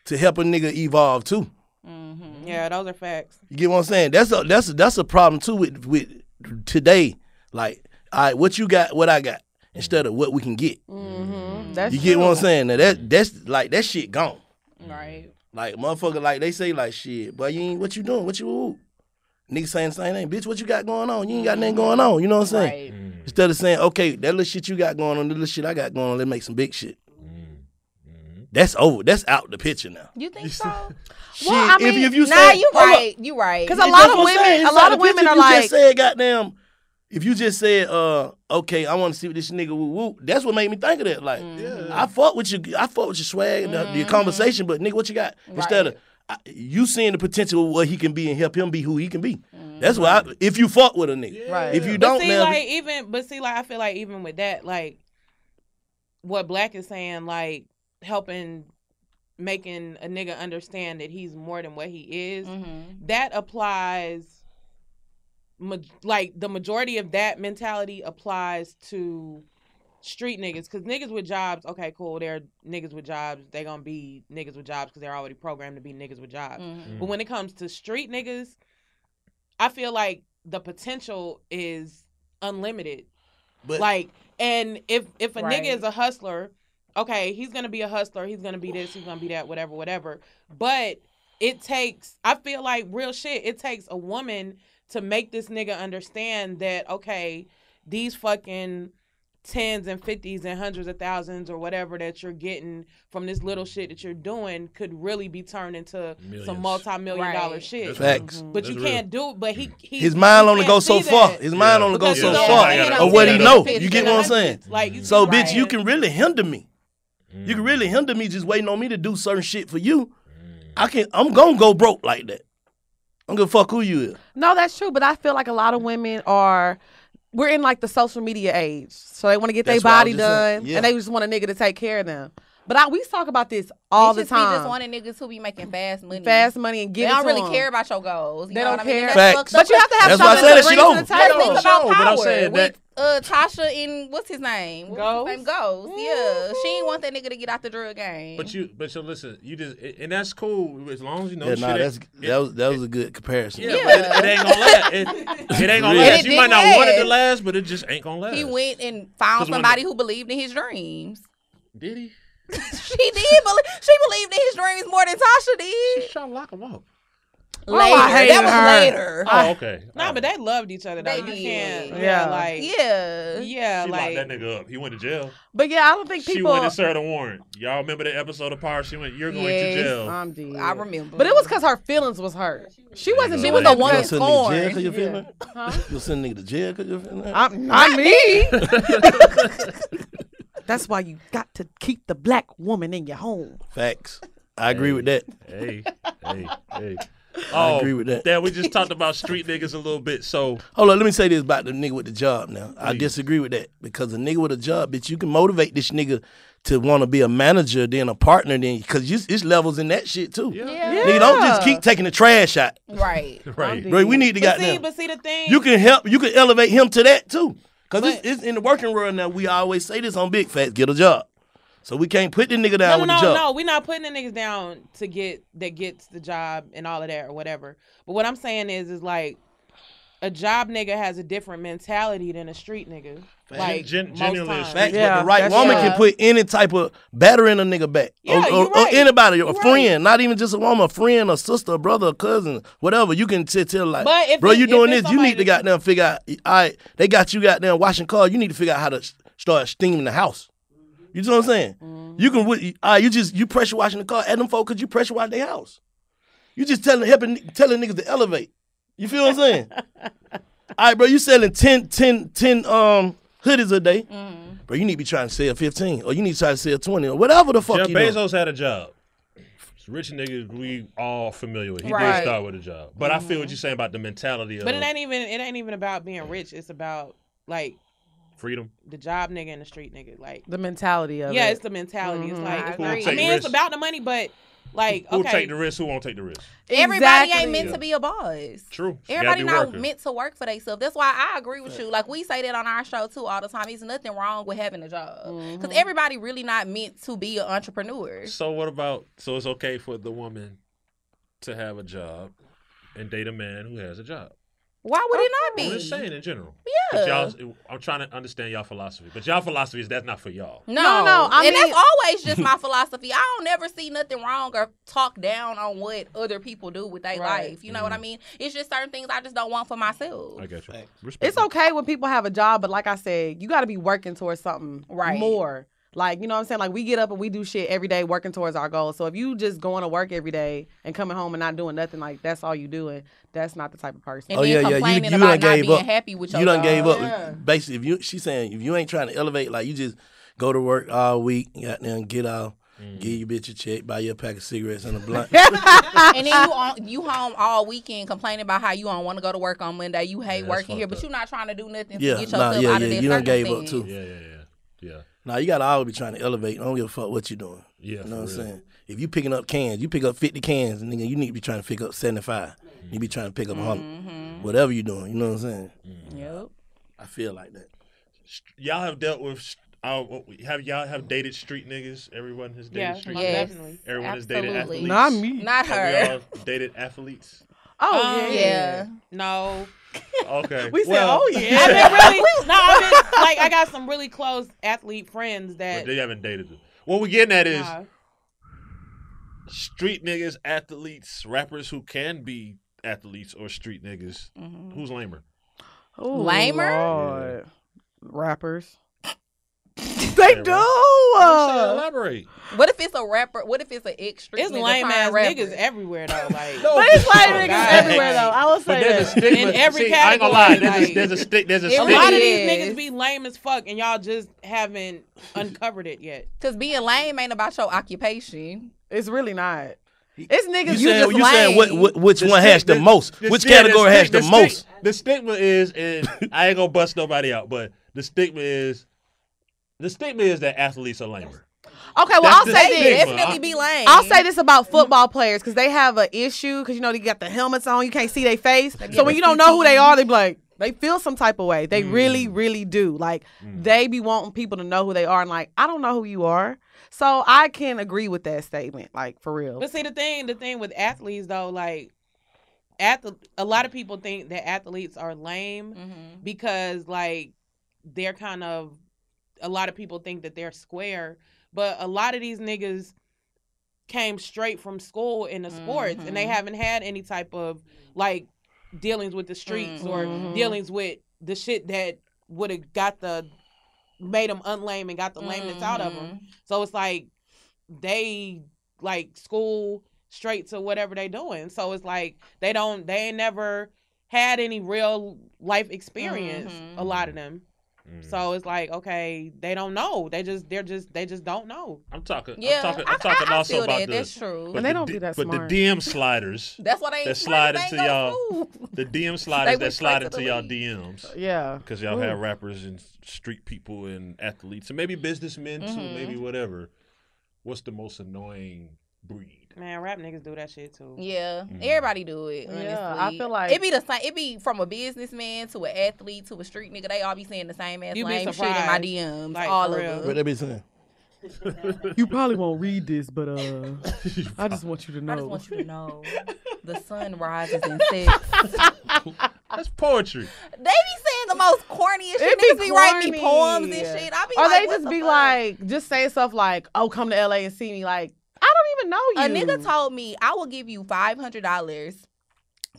S2: to help a nigga evolve too. Mm-hmm.
S3: Yeah, those are facts.
S2: You get what I'm saying? That's a that's a, that's a problem too with with today. Like, all right, what you got, what I got, instead of what we can get. Mm-hmm.
S6: That's
S2: You get
S6: true.
S2: what I'm saying? Now that that's like that shit gone.
S3: Right.
S2: Like motherfucker, like they say, like shit, but you ain't what you doing? What you woo? Niggas saying the same thing, bitch. What you got going on? You ain't got nothing mm-hmm. going on. You know what I'm saying?
S7: Right. Mm.
S2: Instead of saying, okay, that little shit you got going on, the little shit I got going on, let's make some big shit. That's over. That's out the picture now.
S7: You think so?
S2: Shit,
S6: Well, I
S2: if,
S6: mean,
S2: if you
S7: nah,
S2: say,
S7: you
S2: hold up.
S7: right. You right.
S6: Because a lot of women, a lot of women
S2: picture.
S6: are
S2: If you
S6: like,
S2: just said, goddamn, if you just said, uh, okay, I want to see what this nigga woo woo, that's what made me think of that. Like, mm-hmm. I fuck with you, I fuck with your swag and the, the mm-hmm. conversation, but nigga, what you got? Instead of I, you seeing the potential of what he can be and help him be who he can be. Mm-hmm. That's why, I, if you fuck with a nigga,
S6: Right.
S2: if you don't,
S3: see,
S2: now,
S3: like even, but see, like I feel like even with that, like what Black is saying, like helping, making a nigga understand that he's more than what he is.
S7: Mhm.
S3: That applies. ma- Like the majority of that mentality applies to street niggas, because niggas with jobs, okay, cool, they're niggas with jobs. They're gonna be niggas with jobs because they're already programmed to be niggas with jobs.
S7: Mhm.
S3: But when it comes to street niggas, I feel like the potential is unlimited.
S2: but
S3: Like, and if if a
S7: Right.
S3: nigga is a hustler, okay, he's gonna be a hustler. He's gonna be this. He's gonna be that. Whatever, whatever. But it takes. I feel like real shit. It takes a woman to make this nigga understand that okay, these fucking tens and fifties and hundreds of thousands or whatever that you're getting from this little shit that you're doing could really be turned into
S5: Millions.
S3: some multi-million dollar
S7: Right.
S3: shit.
S5: That's
S2: Facts. Mm-hmm.
S3: But
S5: That's
S3: you
S5: real.
S3: can't do it. But he, he
S2: his mind
S3: he
S2: only goes so
S3: see
S2: far.
S3: that.
S2: His mind
S5: Yeah.
S2: only goes
S3: Because
S2: so
S3: you
S2: far
S3: see it
S2: of what he
S3: until
S2: know. You get what I'm saying?
S3: hundreds. Like you
S2: So,
S3: see
S2: bitch, you can really hinder me. You
S5: Mm.
S2: can really hinder me just waiting on me to do certain shit for you. I can't. I'm gonna go broke like that. I'm gonna fuck who you is.
S6: No, that's true. But I feel like a lot of women are. We're in like the social media age, so they want to get their
S2: That's what I
S6: body
S2: was just saying.
S6: done,
S2: Yeah.
S6: and they just want a nigga to take care of them. But I, we talk about this all
S7: It
S6: the
S7: just be
S6: time.
S7: just wanting niggas who be making fast money.
S6: Fast money and
S7: They
S6: give it
S7: don't
S6: to
S7: really
S6: them.
S7: care about your goals. You
S6: They
S7: know
S6: don't
S7: what I mean?
S6: care.
S2: Facts.
S6: But you have to have
S2: That's why I
S6: something
S2: said
S6: to
S2: that
S6: bring to the
S7: Let's
S6: table.
S7: think about
S5: Sure, but I'm
S7: power
S5: saying
S7: with uh, Tasha and what's his name? What's
S3: Ghost?
S7: his name? Ghost. Yeah, she ain't want that nigga to get out the drug game.
S5: But you, but you listen, you just, and that's cool as long as you know
S2: yeah, nah, that's
S5: it-
S2: that was that was a good comparison.
S5: Yeah,
S7: Yeah.
S5: but it, it ain't gonna last. It, it ain't gonna last. You might not
S7: didn't
S5: want it to
S7: last.
S5: last, but it just ain't gonna last.
S7: he went and found somebody who believed in his dreams.
S5: Did he?
S7: she did. Believe, she believed in his dreams more than Tasha did.
S5: She trying to lock him up.
S6: Oh, I
S7: Later,
S6: hated
S7: that was
S6: her.
S7: later.
S5: Oh, okay.
S3: Nah,
S5: Oh.
S3: but they loved each other though.
S7: They
S3: you
S7: did.
S3: can't. Yeah,
S6: Yeah.
S3: like
S7: Yeah.
S3: yeah,
S5: She
S3: like
S5: locked that nigga up. He went to jail.
S6: But yeah, I don't think people.
S5: She went and served a warrant. Y'all remember that episode of Power? She went, "You're going
S7: Yes.
S5: to jail."
S6: I'm dead.
S7: I remember.
S6: But it was because her feelings was hurt. She wasn't.
S7: She was the one
S2: You
S6: because-
S2: gonna send nigga to jail because you're feeling that?
S6: Huh?
S2: You'll send nigga to jail because you're feeling?
S6: I'm, not me. That's why you got to keep the black woman in your home.
S2: Facts. I agree with that.
S5: hey, hey, hey. Oh,
S2: agree with that.
S5: Damn, we just talked about street niggas a little bit. So
S2: Hold on, let me say this about the nigga with the job now. I disagree with that because a nigga with a job, bitch, you can motivate this nigga to want to be a manager, then a partner, then because it's levels in that shit too.
S5: yeah,
S7: Yeah.
S2: Nigga, don't just keep taking the trash out.
S7: Right.
S5: right.
S2: Bro, we need to
S3: But
S2: got
S3: see,
S2: them.
S3: but see the thing.
S2: You can help. You can elevate him to that too. Cause it's,
S3: But-
S2: it's in the working world now. We always say this on Big Facts: get a job. So we can't put the nigga down
S3: no, no,
S2: with
S3: no,
S2: the job.
S3: no. We're not putting the niggas down to get that gets the job and all of that or whatever. But what I'm saying is, is like a job nigga has a different mentality than a street nigga. Like
S5: Gen-
S3: most
S5: genuinely a
S3: times.
S2: Facts,
S6: Yeah,
S2: but the right woman
S7: true.
S2: can put any type of batter in a nigga back.
S3: Yeah,
S2: or, or,
S3: you're
S2: or
S3: right.
S2: anybody, a
S3: You're
S2: friend, not even just a woman, a friend, a sister, a brother, a cousin, whatever. You can t- tell like,
S3: But if
S2: bro,
S3: it-
S2: you
S3: if
S2: doing
S3: it's
S2: this, you need to
S3: somebody that-
S2: goddamn figure out. All right, they got you goddamn washing cars. You need to figure out how to start steaming the house. You know what I'm saying?
S3: Mm-hmm.
S2: You can, wi- all right, you just you pressure washing the car at them folks because you pressure wash their house. You just telling helping telling niggas to elevate. You feel what I'm saying? all right, bro, you selling 10, 10, 10 um hoodies a day.
S3: Mm-hmm.
S2: Bro, you need to be trying to sell 15 or you need to try to sell 20 or whatever the fuck
S5: Jeff
S2: you doing.
S5: Bezos had a job. Rich niggas we all familiar with. He
S7: Right.
S5: did start with a job. But I feel what you're saying about the mentality of
S3: But it ain't even it ain't even about being rich. It's about like
S5: freedom.
S3: the job nigga and the street nigga. Like
S6: The mentality of
S3: yeah,
S6: it.
S3: it's the mentality. It's
S6: Mhm.
S3: like
S7: I
S3: it's not,
S7: agree.
S3: I
S5: Take
S3: mean, it's about the money, but like
S5: Who'll
S3: okay,
S5: take the risk? Who won't take the risk?
S7: Everybody
S6: Exactly.
S7: ain't meant to be a boss.
S5: True.
S7: Everybody not
S5: working.
S7: meant to work for themselves. That's why I agree with you. Like we say that on our show too all the time. There's nothing wrong with having a job because mm-hmm. everybody really not meant to be an entrepreneur.
S5: So what about? So it's okay for the woman to have a job and date a man who has a job.
S7: Why would it not be?
S5: I'm
S7: be?
S5: just saying in general.
S7: Yeah.
S5: But y'all, I'm trying to understand y'all philosophy, but y'all philosophy is that's not for y'all.
S7: No,
S6: No, no, I
S7: and
S6: mean-
S7: that's always just my philosophy. I don't ever see nothing wrong or talk down on what other people do with their
S3: Right.
S7: life. You know what I mm-hmm. mean? It's just certain things I just don't want for myself.
S5: I get you.
S2: Fact.
S5: Respect
S6: It's okay when people have a job, but like I said, you got to be working towards something
S7: Right.
S6: more. Like, you know what I'm saying? Like, we get up and we do shit every day working towards our goals. So if you just going to work every day and coming home and not doing nothing, like, that's all you doing, that's not the type of person.
S7: And
S2: oh yeah, yeah. You,
S7: complaining
S2: you
S7: about
S2: done
S7: not
S2: gave
S7: being
S2: up.
S7: happy with your
S2: you done
S7: job.
S2: gave up.
S6: Yeah.
S2: Basically, if you she's saying if you ain't trying to elevate, like you just go to work all week, got there get out,
S5: Mm.
S2: give your bitch a check, buy you a pack of cigarettes and a blunt.
S7: and then you on you home all weekend complaining about how you don't want to go to work on Monday. You hate
S5: that's
S7: working here,
S5: fucked
S7: but you're not trying to do nothing
S2: Yeah,
S7: to get
S2: nah,
S7: yourself
S2: yeah,
S7: out
S2: yeah,
S7: of that
S2: you done gave up,
S7: circumstance.
S2: too.
S5: Yeah, yeah, yeah, yeah.
S2: Now you gotta always be trying to elevate. I don't give a fuck what you're doing.
S5: Yeah,
S2: You know what
S5: for
S2: I'm saying? If you picking up cans, you pick up 50 cans, nigga, you need to be trying to pick up 75. You be trying to pick up 100.
S7: Mm-hmm.
S2: Whatever you doing, you know what I'm saying?
S7: Yep.
S2: I feel like that.
S5: Y'all have dealt with. Uh, have y'all have dated street niggas? Everyone has dated
S3: yeah,
S5: street.
S3: most
S5: niggas?
S3: Definitely.
S5: Everyone has dated athletes.
S6: Not me.
S7: Not
S5: Have we
S7: her.
S5: all dated athletes?
S6: Oh,
S3: Um,
S6: yeah.
S7: Yeah.
S3: No,
S5: Okay.
S6: We said,
S5: well,
S6: oh,
S3: I've
S6: yeah.
S3: been really no. I've been like I got some really close athlete friends
S5: But
S3: that
S5: they haven't dated them. What we're getting at is
S3: nah,
S5: street niggas, athletes, rappers who can be athletes or street niggas.
S7: Mm-hmm.
S5: Who's lamer?
S6: Ooh,
S7: Lamer?
S6: Lord. Rappers.
S5: Yeah,
S6: they do. Uh,
S5: elaborate.
S7: What if it's a rapper? What if it's an extra?
S3: it's lame ass niggas everywhere though. Like
S5: No,
S6: but it's like
S3: Oh,
S6: niggas
S3: God.
S6: everywhere, though. I will
S5: But
S6: say
S5: there's a
S6: that.
S5: stigma.
S3: In every
S5: See, I ain't gonna lie.
S3: category,
S5: There's, a,
S3: like-
S5: there's a stick. There's a
S7: It
S3: a lot of these niggas be lame as fuck, and y'all just haven't uncovered it yet.
S7: Because being lame ain't about your occupation.
S6: It's really not. It's niggas
S2: You
S6: you,
S2: saying,
S6: just
S2: you saying what, what, which
S5: The
S2: one
S5: stick-
S2: has the, most?
S5: the-
S2: which
S5: yeah, the
S2: category has
S5: stick-
S2: the,
S5: stick-
S2: most?
S5: The stigma is, and I ain't gonna bust nobody out, but the stigma is, the stigma is that athletes are lamer.
S6: Okay, well,
S5: That's
S6: I'll
S5: the
S6: say
S5: stigma.
S6: this.
S7: Definitely be lame.
S6: I'll say this about football players because they have an issue because you know they got the helmets on, you can't see their face.
S7: get
S6: So when you don't know who they are, they be like they feel some type of way. They
S5: Mm.
S6: really, really do. Like they be wanting people to know who they are, and like I don't know who you are. So I can agree with that statement, like for real.
S3: But see, the thing, the thing with athletes though, like, athlete, a lot of people think that athletes are lame
S7: Mhm.
S3: because like they're kind of. A lot of people think that they're square, but a lot of these niggas came straight from school into sports, and they
S7: Mhm.
S3: haven't had any type of like dealings with the streets or
S6: Mhm.
S3: dealings with the shit that would have got the made them unlame and got the lameness out of them.
S7: Mhm.
S3: So it's like they like school straight to whatever they doing. So it's like they don't they ain't never had any real life experience. A lot of them.
S5: Mm.
S3: So it's like, okay, they don't know. They just they're just they just don't know.
S5: I'm talking.
S7: Yeah,
S5: I'm talking.
S7: I,
S5: I'm talking
S7: I, I
S5: also
S7: feel
S5: about
S7: that.
S5: the.
S7: That's true.
S5: but
S6: And they
S5: the
S6: don't
S5: D-
S6: be that
S5: But
S6: smart.
S5: the DM sliders,
S7: That's why they
S5: that
S7: ain't
S5: slide
S7: they
S5: into
S7: ain't go
S5: y'all.
S7: to school.
S5: the DM sliders that slide into y'all. DMs.
S6: Yeah.
S5: Because y'all
S6: Ooh.
S5: have rappers and street people and athletes and maybe businessmen too,
S7: Mhm.
S5: maybe whatever. What's the most annoying breed?
S3: Man, rap niggas do that shit too.
S7: Yeah,
S5: Mhm.
S7: everybody do it. Honestly.
S6: Yeah, I feel like-
S7: it be the same. It be from a businessman to an athlete to a street nigga. They all be saying the same ass
S3: You be
S7: lame shit in my DMs.
S3: Like,
S7: all of them.
S2: What they be saying?
S6: You probably won't read this, but uh, I just want you to know.
S7: I just want you to know the sun rises and sets.
S5: That's poetry.
S7: They be saying the most corniest shit.
S6: It be
S7: Niggas be writing me poems and shit. I be
S6: or
S7: like,
S6: they just
S7: the
S6: be
S7: fuck?
S6: like, just say stuff like, "Oh, come to LA and see me." Like, I don't even know you.
S7: A nigga told me I will give you five hundred dollars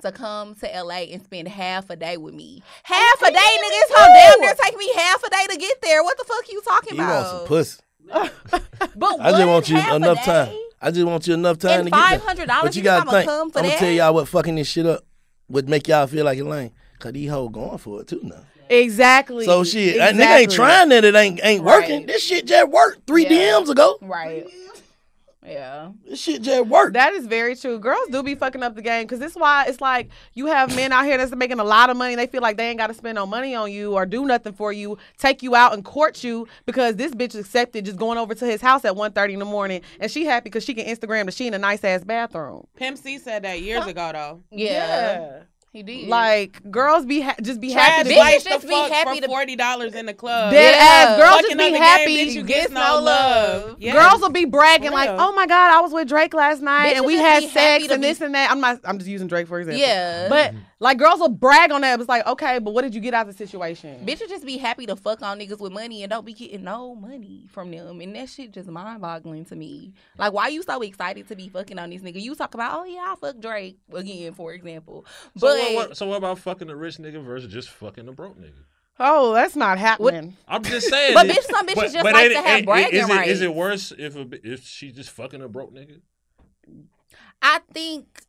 S7: to come to LA and spend half a day with me. Half a day, nigga. It's gonna damn near take me half a day to get there. What the fuck you talking
S2: You
S7: about?
S2: want some pussy?
S7: But
S2: I just want you enough time. I just want you enough time
S7: And
S2: to get there.
S7: $500
S2: But you
S7: you
S2: gotta
S7: think I'ma come
S2: I'm gonna tell y'all what fucking this shit up would make y'all feel like a lame. Cause these hoes going for it too now.
S6: exactly.
S2: So shit,
S6: exactly.
S2: nigga ain't trying that it ain't ain't working.
S7: Right.
S2: This shit just worked three
S7: Yeah.
S2: DMs ago.
S7: Right. Yeah.
S2: This shit just worked.
S6: That is very true. Girls do be fucking up the game because this is why it's like you have men out here that's making a lot of money. They feel like they ain't got to spend no money on you or do nothing for you, take you out and court you because this bitch accepted just going over to his house at 1.30 in the morning and she happy because she can Instagram that she in a nice ass bathroom.
S3: Pimp C said that years ago though.
S7: Yeah. He did.
S6: Like girls be ha- just be
S3: Trash
S6: happy. To
S7: Bitches just be happy
S3: for forty dollars in the club.
S6: Dead
S7: Yeah.
S6: ass girls
S3: Fucking
S6: just be
S3: other game,
S6: happy.
S3: bitch, you
S7: Gets
S3: get
S7: no
S3: no
S7: love.
S3: love. Yes.
S6: Girls will be bragging like, "Oh my god, I was with Drake last night
S7: Bitches
S6: and we had sex and
S7: be-
S6: this and that." I'm not. I'm just using Drake for example.
S7: Yeah.
S6: But like girls will brag on that. It's like, okay, but what did you get out of the situation?
S7: Bitches just be happy to fuck on niggas with money and don't be getting no money from them. And that shit just mind boggling to me. Like, why you so excited to be fucking on this nigga? You talk about, oh yeah, I fuck Drake again, for example.
S5: So
S7: But
S5: what, what, so what about fucking a rich nigga versus just fucking a broke nigga?
S6: Oh, that's not happening.
S5: I'm just saying.
S7: But
S5: it-
S7: bitch, some bitches
S5: but-
S7: just
S5: but
S7: like to
S5: it-
S7: have
S5: ain't-
S7: bragging
S5: is it worse if a, if she just fucking a broke nigga?
S7: I think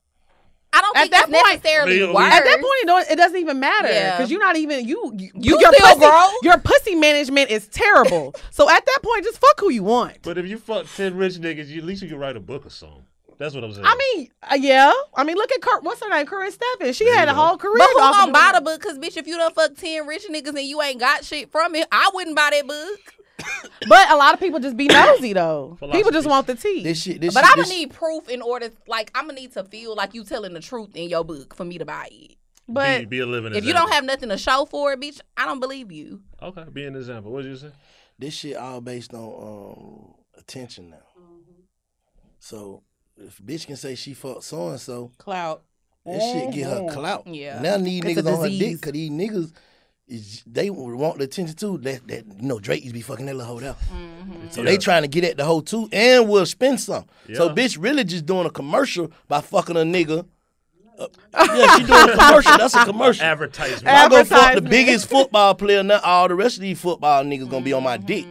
S7: I don't
S6: At
S7: think
S6: that
S7: that's
S6: point-
S7: necessarily
S5: I
S7: worse.
S6: At that point, it, it doesn't even matter
S7: Yeah.
S6: because you're not even you. You,
S7: You
S6: your
S7: still
S6: pussy,
S7: broke?
S6: Your pussy management is terrible. so at that point, just fuck who you want.
S5: But if you fuck ten rich niggas, you, at least you can write a book or something. That's what I'm saying.
S6: I mean, uh, yeah. I mean, look at Kurt. What's her name? Karrine Steffans. She
S5: There
S6: had a whole career.
S7: But who
S6: off
S7: gonna buy the book? Cause bitch, if you don't fuck ten rich niggas and you ain't got shit from it, I wouldn't buy that book.
S6: That. But a lot of people just be nosy though. People just want the tea.
S2: this shit. This
S7: But
S2: shit,
S7: I'm gonna need proof in order, like I'm gonna need to feel like you telling the truth in your book for me to buy it.
S6: but
S5: be, be a living
S7: If you don't have nothing to show for it, bitch, I don't believe you.
S5: okay, be an example. What did you say?
S2: this shit all based on um, attention now. So if bitch can say she fucked so and so,
S3: Clout.
S2: that shit get her clout.
S7: Yeah.
S2: Now these niggas on her dick because these niggas is they want the attention too. That that you know Drake used to be fucking that little hoe out. So they trying to get at the hoe too and will spend some. So bitch really just doing a commercial by fucking a nigga. Uh, yeah, she doing a commercial. That's a commercial.
S5: Advertisement.
S2: I go fuck the biggest football player, now all the rest of these football niggas gonna be on my dick.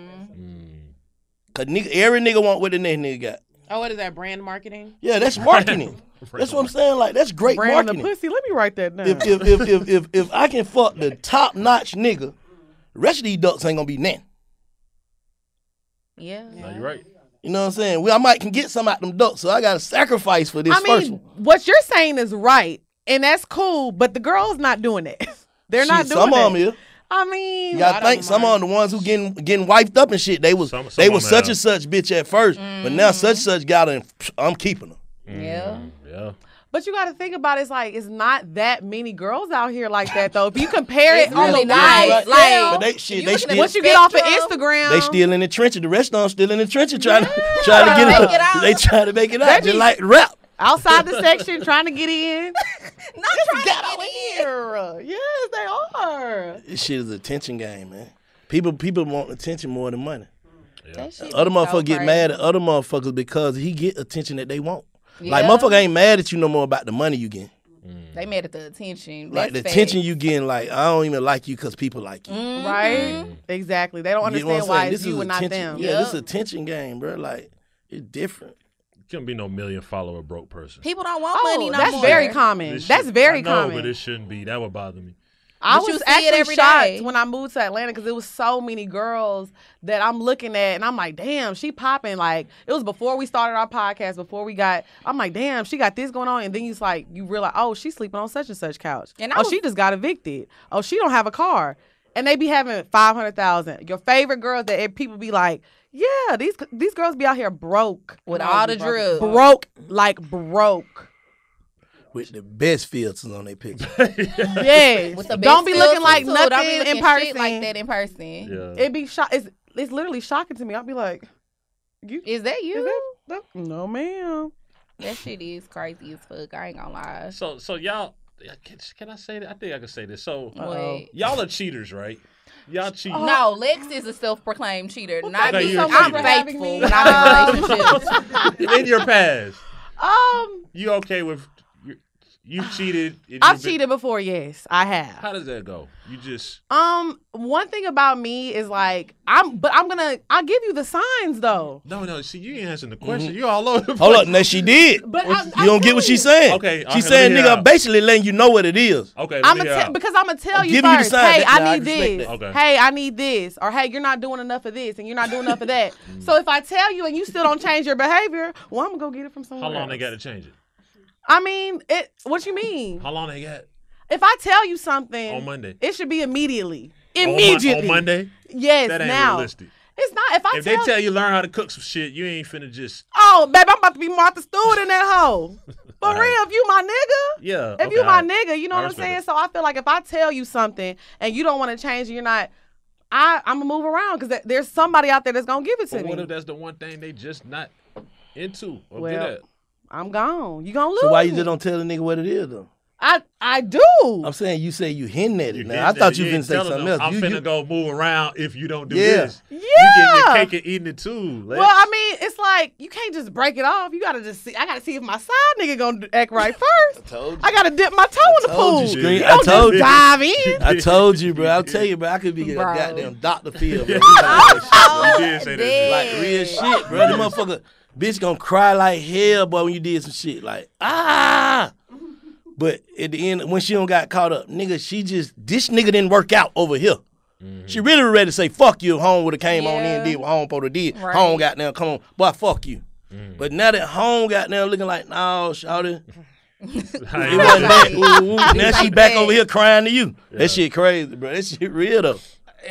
S2: Cause nigga, every nigga want what the next nigga got.
S3: Oh, what is that? Brand marketing?
S2: Yeah, that's marketing. that's what I'm saying. Like that's great
S6: brand the
S2: marketing.
S6: pussy. Let me write that down.
S2: If if, if if if if I can fuck the top notch nigga, the rest of these ducks ain't gonna be nothing.
S7: Yeah.
S5: No, you're right.
S2: You know what I'm saying? We, I might can get some out them ducks, so I got to sacrifice for this
S6: I
S2: first
S6: mean,
S2: one.
S6: what you're saying is right, and that's cool. But the girls not doing it. They're not
S2: Shit,
S6: doing
S2: some
S6: it.
S2: of them is.
S6: I mean,
S2: You gotta think some of them the ones who getting getting wiped up and shit. They was
S5: Some- some
S2: they was such
S5: have.
S2: and such bitch at 1st but now such
S6: Mm-hmm.
S2: such got her. I'm keeping her.
S7: Yeah.
S5: Yeah.
S6: But you got to think about it, it's like it's not that many girls out here like that though. If you compare it
S7: It's
S6: on
S7: really
S6: the
S7: not.
S6: white,
S7: Like,
S2: But they shit, they
S7: looking
S2: still
S6: once you get off of Instagram,
S2: they still in the trenches. The rest of them still in the trenches trying to trying to get
S7: it out.
S2: They trying to make it out.
S6: They
S2: Just like rap.
S6: outside the section trying to get in.
S7: Not trying
S6: Get
S7: to
S6: over
S7: get in.
S6: here. Yes, they are.
S2: This shit is attention game, man. People people want attention more than money.
S7: That shit
S2: Other
S7: be so
S2: motherfuckers get mad at other motherfuckers because he get attention that they want. Like motherfucker ain't mad at you no more about the money you get.
S7: They mad at the attention.
S2: Like
S7: That's
S2: the
S7: facts.
S2: attention you getting. Like I don't even like you because people like you.
S7: Mm-hmm.
S6: Right? Exactly. They don't
S2: You get
S6: understand why
S2: saying?
S6: it's
S2: This
S6: you
S2: is
S6: and not
S2: attention.
S6: them.
S2: Yeah, this is
S7: Yup.
S2: attention game, bro. Like it's different.
S5: Can't be no million follower broke person.
S7: People don't want
S6: Oh,
S7: money no
S6: that's
S7: more.
S6: very common.
S5: This
S6: That's very
S5: I know,
S6: common.
S5: but it shouldn't be. That would bother me.
S6: I was actually
S7: every
S6: shocked
S7: day.
S6: when I moved to Atlanta because it was so many girls that I'm looking at, and I'm like, damn, she popping. Like it was before we started our podcast, before we got. I'm like, damn, she got this going on, and then you like, you realize, oh, she's sleeping on such and such couch.
S7: And
S6: oh,
S7: was-
S6: she just got evicted. Oh, she don't have a car, and they be having five hundred thousand. Your favorite girls that people be like, yeah, these these girls be out here broke,
S7: with all the drugs.
S6: broke like broke.
S2: With the best filters on their picture.
S6: Yes.
S7: With the
S6: don't be looking like
S7: too.
S6: nothing
S7: Don't be
S6: in person.
S7: shit like that in person.
S5: Yeah.
S6: It'd be shock. It's it's literally shocking to me. I'll be like, you
S7: Is that you?
S6: Is that- no, ma'am.
S7: That shit is crazy as fuck. I ain't gonna lie.
S5: So so y'all can, can I say that? I think I can say this. So
S6: Uh-oh.
S7: Wait.
S5: y'all are cheaters, right? Y'all cheat.
S7: No, Lex is a self-proclaimed cheater. Not
S5: Okay,
S7: me.
S5: you're a
S7: I'm
S5: cheater.
S7: faithful
S6: me.
S7: when I'm in relationships.
S5: In your past,
S6: Um,
S5: you okay with you, you cheated?
S6: I've
S5: been-
S6: cheated before. Yes, I have.
S5: How does that go? You just
S6: Um, one thing about me is like I'm, but I'm gonna. I'll give you the signs though.
S5: no no. See, you ain't answering the question. You all over. The
S2: Mm-hmm. Hold up, now she did.
S6: But
S2: you
S6: I'm- I'm
S2: don't get what she's saying.
S5: Okay,
S2: she's
S5: okay,
S2: saying
S5: let me hear
S2: nigga basically letting you know what it is.
S5: Okay,
S6: I'm
S5: me
S6: gonna
S5: hear
S6: tell because I'm gonna tell
S2: I'm
S6: you
S2: giving you the
S6: first.
S2: signs.
S6: hey,
S2: That-
S6: I
S2: I
S6: need
S2: respect
S6: this.
S5: Okay.
S6: Hey, I need this. Or hey, you're not doing enough of this, and you're not doing enough of that. so if I tell you and you still don't change your behavior, well, I'm gonna go get it from somewhere.
S5: How long
S6: else.
S5: they got to change it?
S6: I mean, it. What you mean?
S5: How long they got
S6: If I tell you something
S5: on Monday?
S6: It should be immediately. Immediately.
S5: on Monday.
S6: Yes.
S5: That ain't
S6: now.
S5: realistic.
S6: It's not. If I
S5: If they
S6: tell,
S5: tell you learn how to cook some shit, you ain't finna just
S6: oh, babe, I'm about to be Martha Stewart in that hole. For real, if you my nigga.
S5: yeah.
S6: If
S5: okay,
S6: you my
S5: right.
S6: nigga, you know
S5: I
S6: what I'm saying?
S5: it.
S6: So I feel like if I tell you something and you don't want to change, you're not. I I'm gonna move around because there's somebody out there that's gonna give it to
S5: But
S6: me.
S5: what if that's the one thing they just not into or
S6: Well,
S5: good at?
S6: I'm gone. You gonna lose.
S2: So why you just don't tell the nigga what it is though?
S6: I I do.
S2: I'm saying you say you hinting at
S5: You
S2: it. Now I thought you
S5: ain't
S2: finna say something
S5: them,
S2: else.
S5: I'm
S2: You-
S5: finna
S2: you-
S5: go move around if you don't do
S2: Yeah.
S5: this. You getting your cake and eating it too. Lex.
S6: Well, I mean, it's like you can't just break it off. You gotta just see. I gotta see if my side nigga gonna act right first.
S2: told you.
S6: I gotta dip my toe in the pool.
S2: you, Scream.
S6: You
S2: I
S6: don't
S2: told
S6: just
S2: you.
S6: dive in.
S2: I told you, bro. I'll tell you, bro. I could be a goddamn Dr. Phil, bro.
S7: Oh,
S5: You did say that
S2: like real shit, bro. The motherfucker, bitch gonna cry like hell, boy, when you did some shit. Like, ah. But at the end, when she don't got caught up, nigga, she just, this nigga didn't work out over here. She really ready to say, fuck you, if home would have came on in and did what home supposed to did.
S7: Right.
S2: Home got down, come on, boy, fuck you. But now that home got down looking like, no, shawty,
S5: I
S2: it wasn't that. Ooh, ooh. Now she
S7: Like
S2: back
S7: that.
S2: over here crying to you. That shit crazy, bro. That shit real though.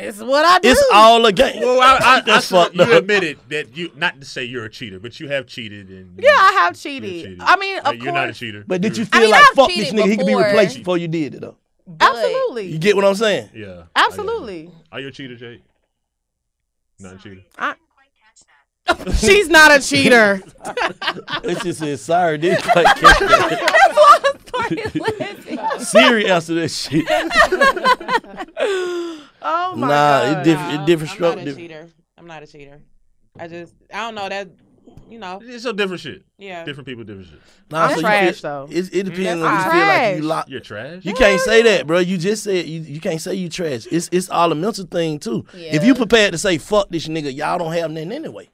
S6: It's what I do.
S2: It's all a game.
S5: Well, I, I, I,
S2: That's
S5: saw- you
S2: up.
S5: admitted that you not to say you're a cheater, but you have cheated and
S6: yeah, I have cheated.
S5: cheated.
S6: I mean, of
S5: you're
S6: course,
S5: not a cheater.
S2: But did you feel
S7: I mean,
S2: like
S7: I've
S2: fuck this
S7: cheated
S2: nigga? He could be replaced before you did it though.
S7: But-
S6: absolutely,
S2: You get what I'm saying?
S5: Yeah. I get it.
S6: absolutely.
S5: Are you a cheater, Jake? Not a cheater.
S6: I, she's not a cheater.
S2: It just said sorry, didn't quite catch that. Siri answer that shit.
S6: Oh my
S2: Nah,
S6: god.
S2: it different.
S3: No,
S2: It different
S3: I'm not a
S2: different-
S3: cheater. I'm not a cheater. I just I don't know that you know
S5: It's a different shit.
S3: yeah.
S5: Different people, different shit.
S2: Nah,
S6: I'm
S2: so you
S6: trash,
S2: feel-
S6: though.
S2: It, it depends
S6: That's
S2: on you feel like
S6: trash.
S2: you locked.
S5: You're trash.
S2: You can't say that, bro. You just said you, you can't say you trash. It's it's all a mental thing too.
S7: Yeah.
S2: If you prepared to say fuck this nigga, y'all don't have nothing anyway.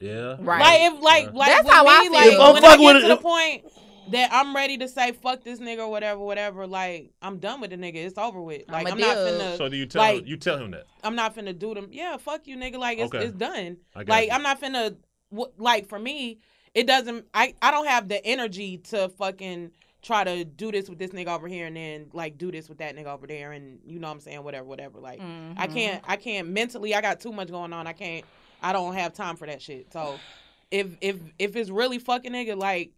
S5: Yeah.
S7: Right.
S3: Like if like like
S7: That's
S3: with
S7: how
S3: me,
S7: I
S3: like
S7: feel. If I'm
S3: when I
S2: fucking
S3: get
S2: with
S3: to
S2: it-
S3: the point that I'm ready to say fuck this nigga or whatever, whatever, like I'm done with the nigga. It's over with. Like
S7: I'ma
S3: I'm, not finna
S5: So do you tell
S3: like
S5: him, you tell him that?
S3: I'm not finna do them. Yeah, fuck you, nigga. Like it's
S5: Okay.
S3: it's done. Like
S5: you.
S3: I'm not finna w- like for me, it doesn't. I I don't have the energy to fucking try to do this with this nigga over here and then like do this with that nigga over there and you know what I'm saying whatever whatever. Like I
S7: Mhm.
S3: can't I can't mentally. I got too much going on. I can't. I don't have time for that shit. So if if if it's really fucking nigga, like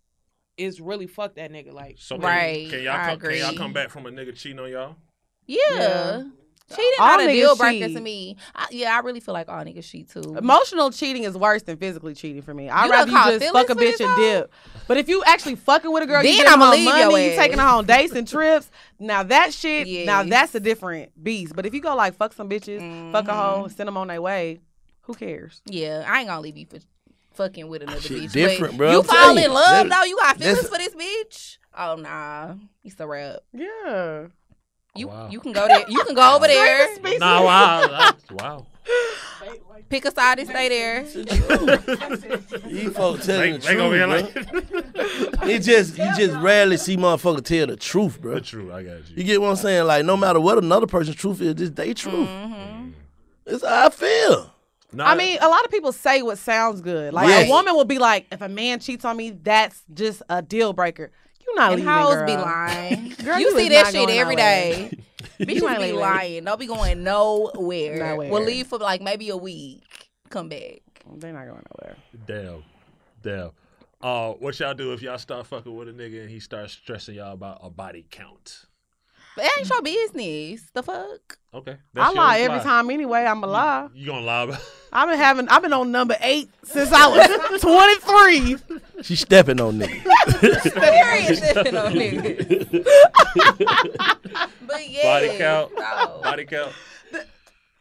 S3: it's really fuck that nigga. Like
S5: So can,
S7: Right,
S5: Can y'all
S7: I
S5: come, can y'all come back from a nigga cheating on y'all?
S7: Yeah.
S6: Yeah.
S7: Cheating
S6: All
S7: not a
S6: niggas
S7: deal breaker
S6: cheat.
S7: to me. I, yeah, I really feel like all niggas cheat too.
S6: Emotional cheating is worse than physically cheating for me. I'd
S7: You
S6: rather you just fuck a bitch and dip. But if you actually fucking with a girl, you
S7: Then
S6: giving
S7: I'ma
S6: her
S7: leave your
S6: money, you taking her on dates and trips. Now that shit, now that's a different beast. But if you go like fuck some bitches, fuck a
S7: Mm-hmm.
S6: hoe, send them on their way, who cares?
S7: Yeah, I ain't gonna leave you for fucking with another
S2: Shit
S7: bitch.
S2: different,
S7: but
S2: bro.
S7: You
S2: I'm
S7: fall in
S2: you.
S7: love
S2: That-
S7: though. You got feelings for this bitch. Oh nah, it's a rap.
S6: Yeah.
S7: You
S5: Wow.
S7: you can go there. You can go over there.
S5: Nah, wow. I- wow.
S7: Pick a side and stay there.
S2: These folks telling
S5: They,
S2: the
S5: they gonna
S2: truth,
S5: like,
S2: bro. It just you just rarely see motherfucker tell the truth, bro.
S5: true. I got you.
S2: You get what I'm saying? Like no matter what another person's truth is, this they truth. Mm-hmm. Mm-hmm. It's how I feel.
S5: Nah,
S6: I mean, a lot of people say what sounds good. Like
S2: Yes.
S6: a woman will be like, if a man cheats on me, that's just a deal breaker. You not
S7: And
S6: leaving,
S7: hoes
S6: girl.
S7: be lying.
S6: Girl,
S7: you
S6: you
S7: see that shit
S6: every day.
S7: every
S6: nowhere.
S7: day. Bitches be
S6: leaving.
S7: lying. Don't be going nowhere.
S6: Nowhere.
S7: We'll leave for like maybe a week. Come back.
S6: They're not going nowhere.
S5: damn, damn. Uh, what y'all do if y'all start fucking with a nigga and he starts stressing y'all about a body count?
S7: But that ain't your business. The fuck?
S5: Okay,
S6: I lie every
S5: reply.
S6: time anyway. I'm a lie.
S5: You gonna lie about?
S6: I've been having. I've been on number eight since I was 23.
S2: She's stepping on niggas.
S7: Period. shit on niggas. but yeah.
S5: Body count.
S7: no.
S5: Body count.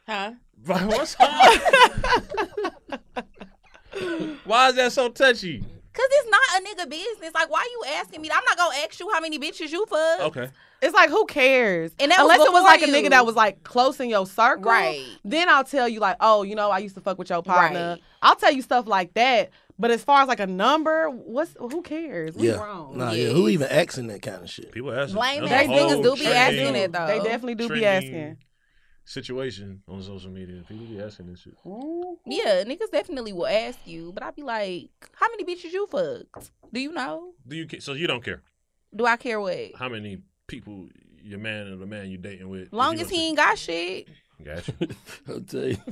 S3: Huh?
S5: What's up? Why is that so touchy?
S7: Cause it's not a nigga business. Like, why you asking me? I'm not gonna ask you how many bitches you fuck.
S5: Okay.
S6: It's like who cares?
S7: And that was
S6: Unless it was
S7: before
S6: like a nigga that was like close in your circle,
S7: Right.
S6: Then I'll tell you like, oh, you know, I used to fuck with your partner.
S7: Right.
S6: I'll tell you stuff like that. But as far as like a number, what's who cares? We
S2: yeah.
S6: grown.
S2: Nah, yeah. Who even asking that kind of shit?
S5: People asking.
S7: Lame
S5: That's
S7: ass
S5: a
S7: niggas do be
S5: trending-
S7: asking it though.
S6: They definitely do be asking.
S5: Situation on social media. People be asking this shit. Mm-hmm.
S7: Yeah, niggas definitely will ask you, but I'd be like, how many bitches you fucked? Do you know?
S5: Do you? ca- So you don't care
S7: Do I care what?
S5: how many people your man or the man you dating with?
S7: Long as he ain't got shit.
S5: say- Gotcha.
S2: I'll tell you.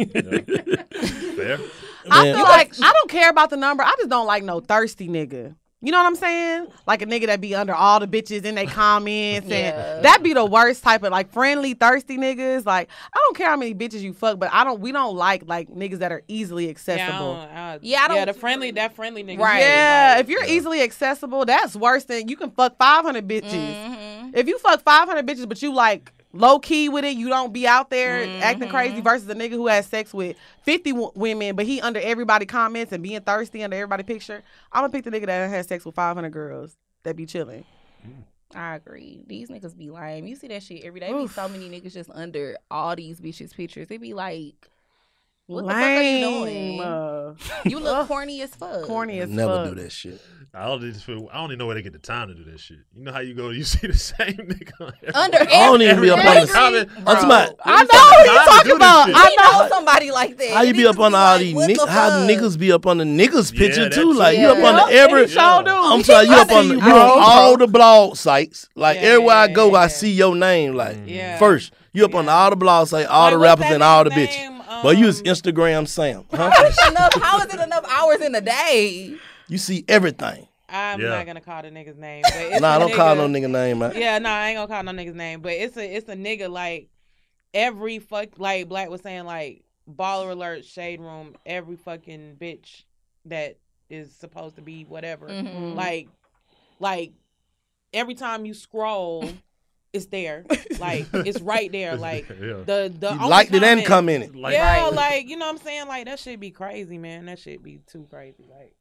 S5: Fair.
S6: I
S2: Man,
S6: feel like I don't care about the number. I just don't like no thirsty nigga. You know what I'm saying? Like a nigga that be under all the bitches in their comments
S7: Yeah.
S6: and that be the worst type of like friendly thirsty niggas. Like I don't care how many bitches you fuck, but I don't. We don't like like niggas that are easily accessible.
S3: Yeah, I
S6: accessible.
S3: don't, I,
S7: Yeah, I
S3: yeah,
S7: don't-
S3: the friendly, that friendly nigga.
S7: Right.
S6: Yeah,
S3: like-
S6: if you're
S5: Yeah.
S6: easily accessible, that's worse than you can fuck 500 bitches.
S7: Mhm.
S6: If you fuck 500 bitches, but you like low key with it, you don't be out there
S7: Mm-hmm.
S6: acting crazy versus a nigga who has sex with 50 w- women, but he under everybody comments and being thirsty under everybody picture. I'm gonna pick the nigga that has sex with 500 girls that be chilling.
S7: I agree. These niggas be lame. You see that shit every day. Be so many niggas just under all these bitches' pictures. It be like, what the fuck are you
S6: Lame.
S7: doing?
S6: Uh,
S7: You look corny as fuck.
S6: corny as
S2: Never
S6: fuck.
S2: do that shit.
S5: I don't just. I don't even know where they get the time to do that shit. You know how you go? You see the same nigga on every-
S7: Under
S2: I don't even be up on
S5: every
S2: the.
S5: comment.
S2: I'm talking about-
S6: I know who you talking about. I
S7: I
S6: know.
S7: know somebody like that.
S2: How you be up on all
S7: like,
S2: these
S7: what
S2: ni-
S7: the
S2: how niggas be up on the niggas
S5: Yeah,
S2: picture
S5: that
S2: too?
S5: too.
S2: Like you up on the every.
S6: And he sure do.
S2: I'm sorry, you
S6: I
S2: up on the,
S6: you,
S2: you on all the blog sites. Like
S3: Yeah,
S2: everywhere I
S3: yeah,
S2: go, I see your name. Like first, you up on all the blog sites, all the rappers and all the bitches.
S3: Name?
S2: but you is
S3: Um,
S2: Instagram Sam, huh?
S7: How is, enough, how is it enough hours in a day?
S2: you see everything.
S3: I'm
S5: Yeah.
S3: not gonna call the nigga's name. But it's
S2: Nah,
S3: a
S2: don't call no
S3: nigga-
S2: nigga name, man.
S3: Yeah, no, I ain't gonna call no nigga's name, but it's a it's a nigga like every fuck like Black was saying like baller alert shade room every fucking bitch that is supposed to be whatever
S7: Mhm.
S3: like like every time you scroll it's there like it's right there like
S5: yeah.
S3: the the
S2: You
S3: only
S2: liked it and
S3: comment-
S2: commented.
S5: Like,
S3: yeah
S7: Right.
S3: like you know what I'm saying like that should be crazy man that should be too crazy like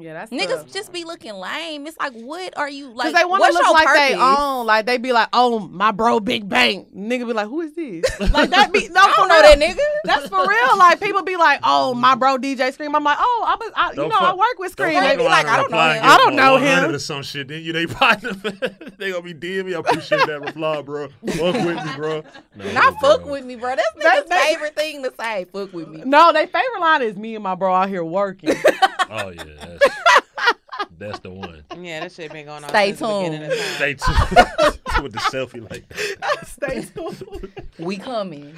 S6: Yeah, that's
S7: Niggas
S6: tough.
S7: just be looking lame. It's like, what are you like?
S6: Cause they want to look
S7: your
S6: like they own, like they be like, "Oh, my bro, Big Bank." Nigga be like, "Who is this?" Like that be no
S7: I don't know
S6: real.
S7: that nigga.
S6: That's for real. Like people be like, "Oh, my bro, DJ Scream." I'm like, "Oh, I, was, I you
S5: Don't
S6: know, I work with Scream." They be like,
S7: I don't know him.
S6: I don't know him.
S5: or some shit. Then you they partner. they gonna be DM me. I appreciate that reply, bro. Fuck with me, bro. No,
S7: Not
S5: bro.
S7: fuck with me, bro. That's
S6: That's-
S7: nigga's
S6: that's-
S7: favorite thing to say. Fuck with me.
S6: No, they favorite line is me and my bro out here working.
S5: Oh yeah, that's, that's the one.
S3: yeah that shit been going on
S7: Stay
S3: since the beginning of
S7: tuned.
S3: time.
S5: Stay tuned with the selfie like that.
S6: Stay tuned.
S7: We coming.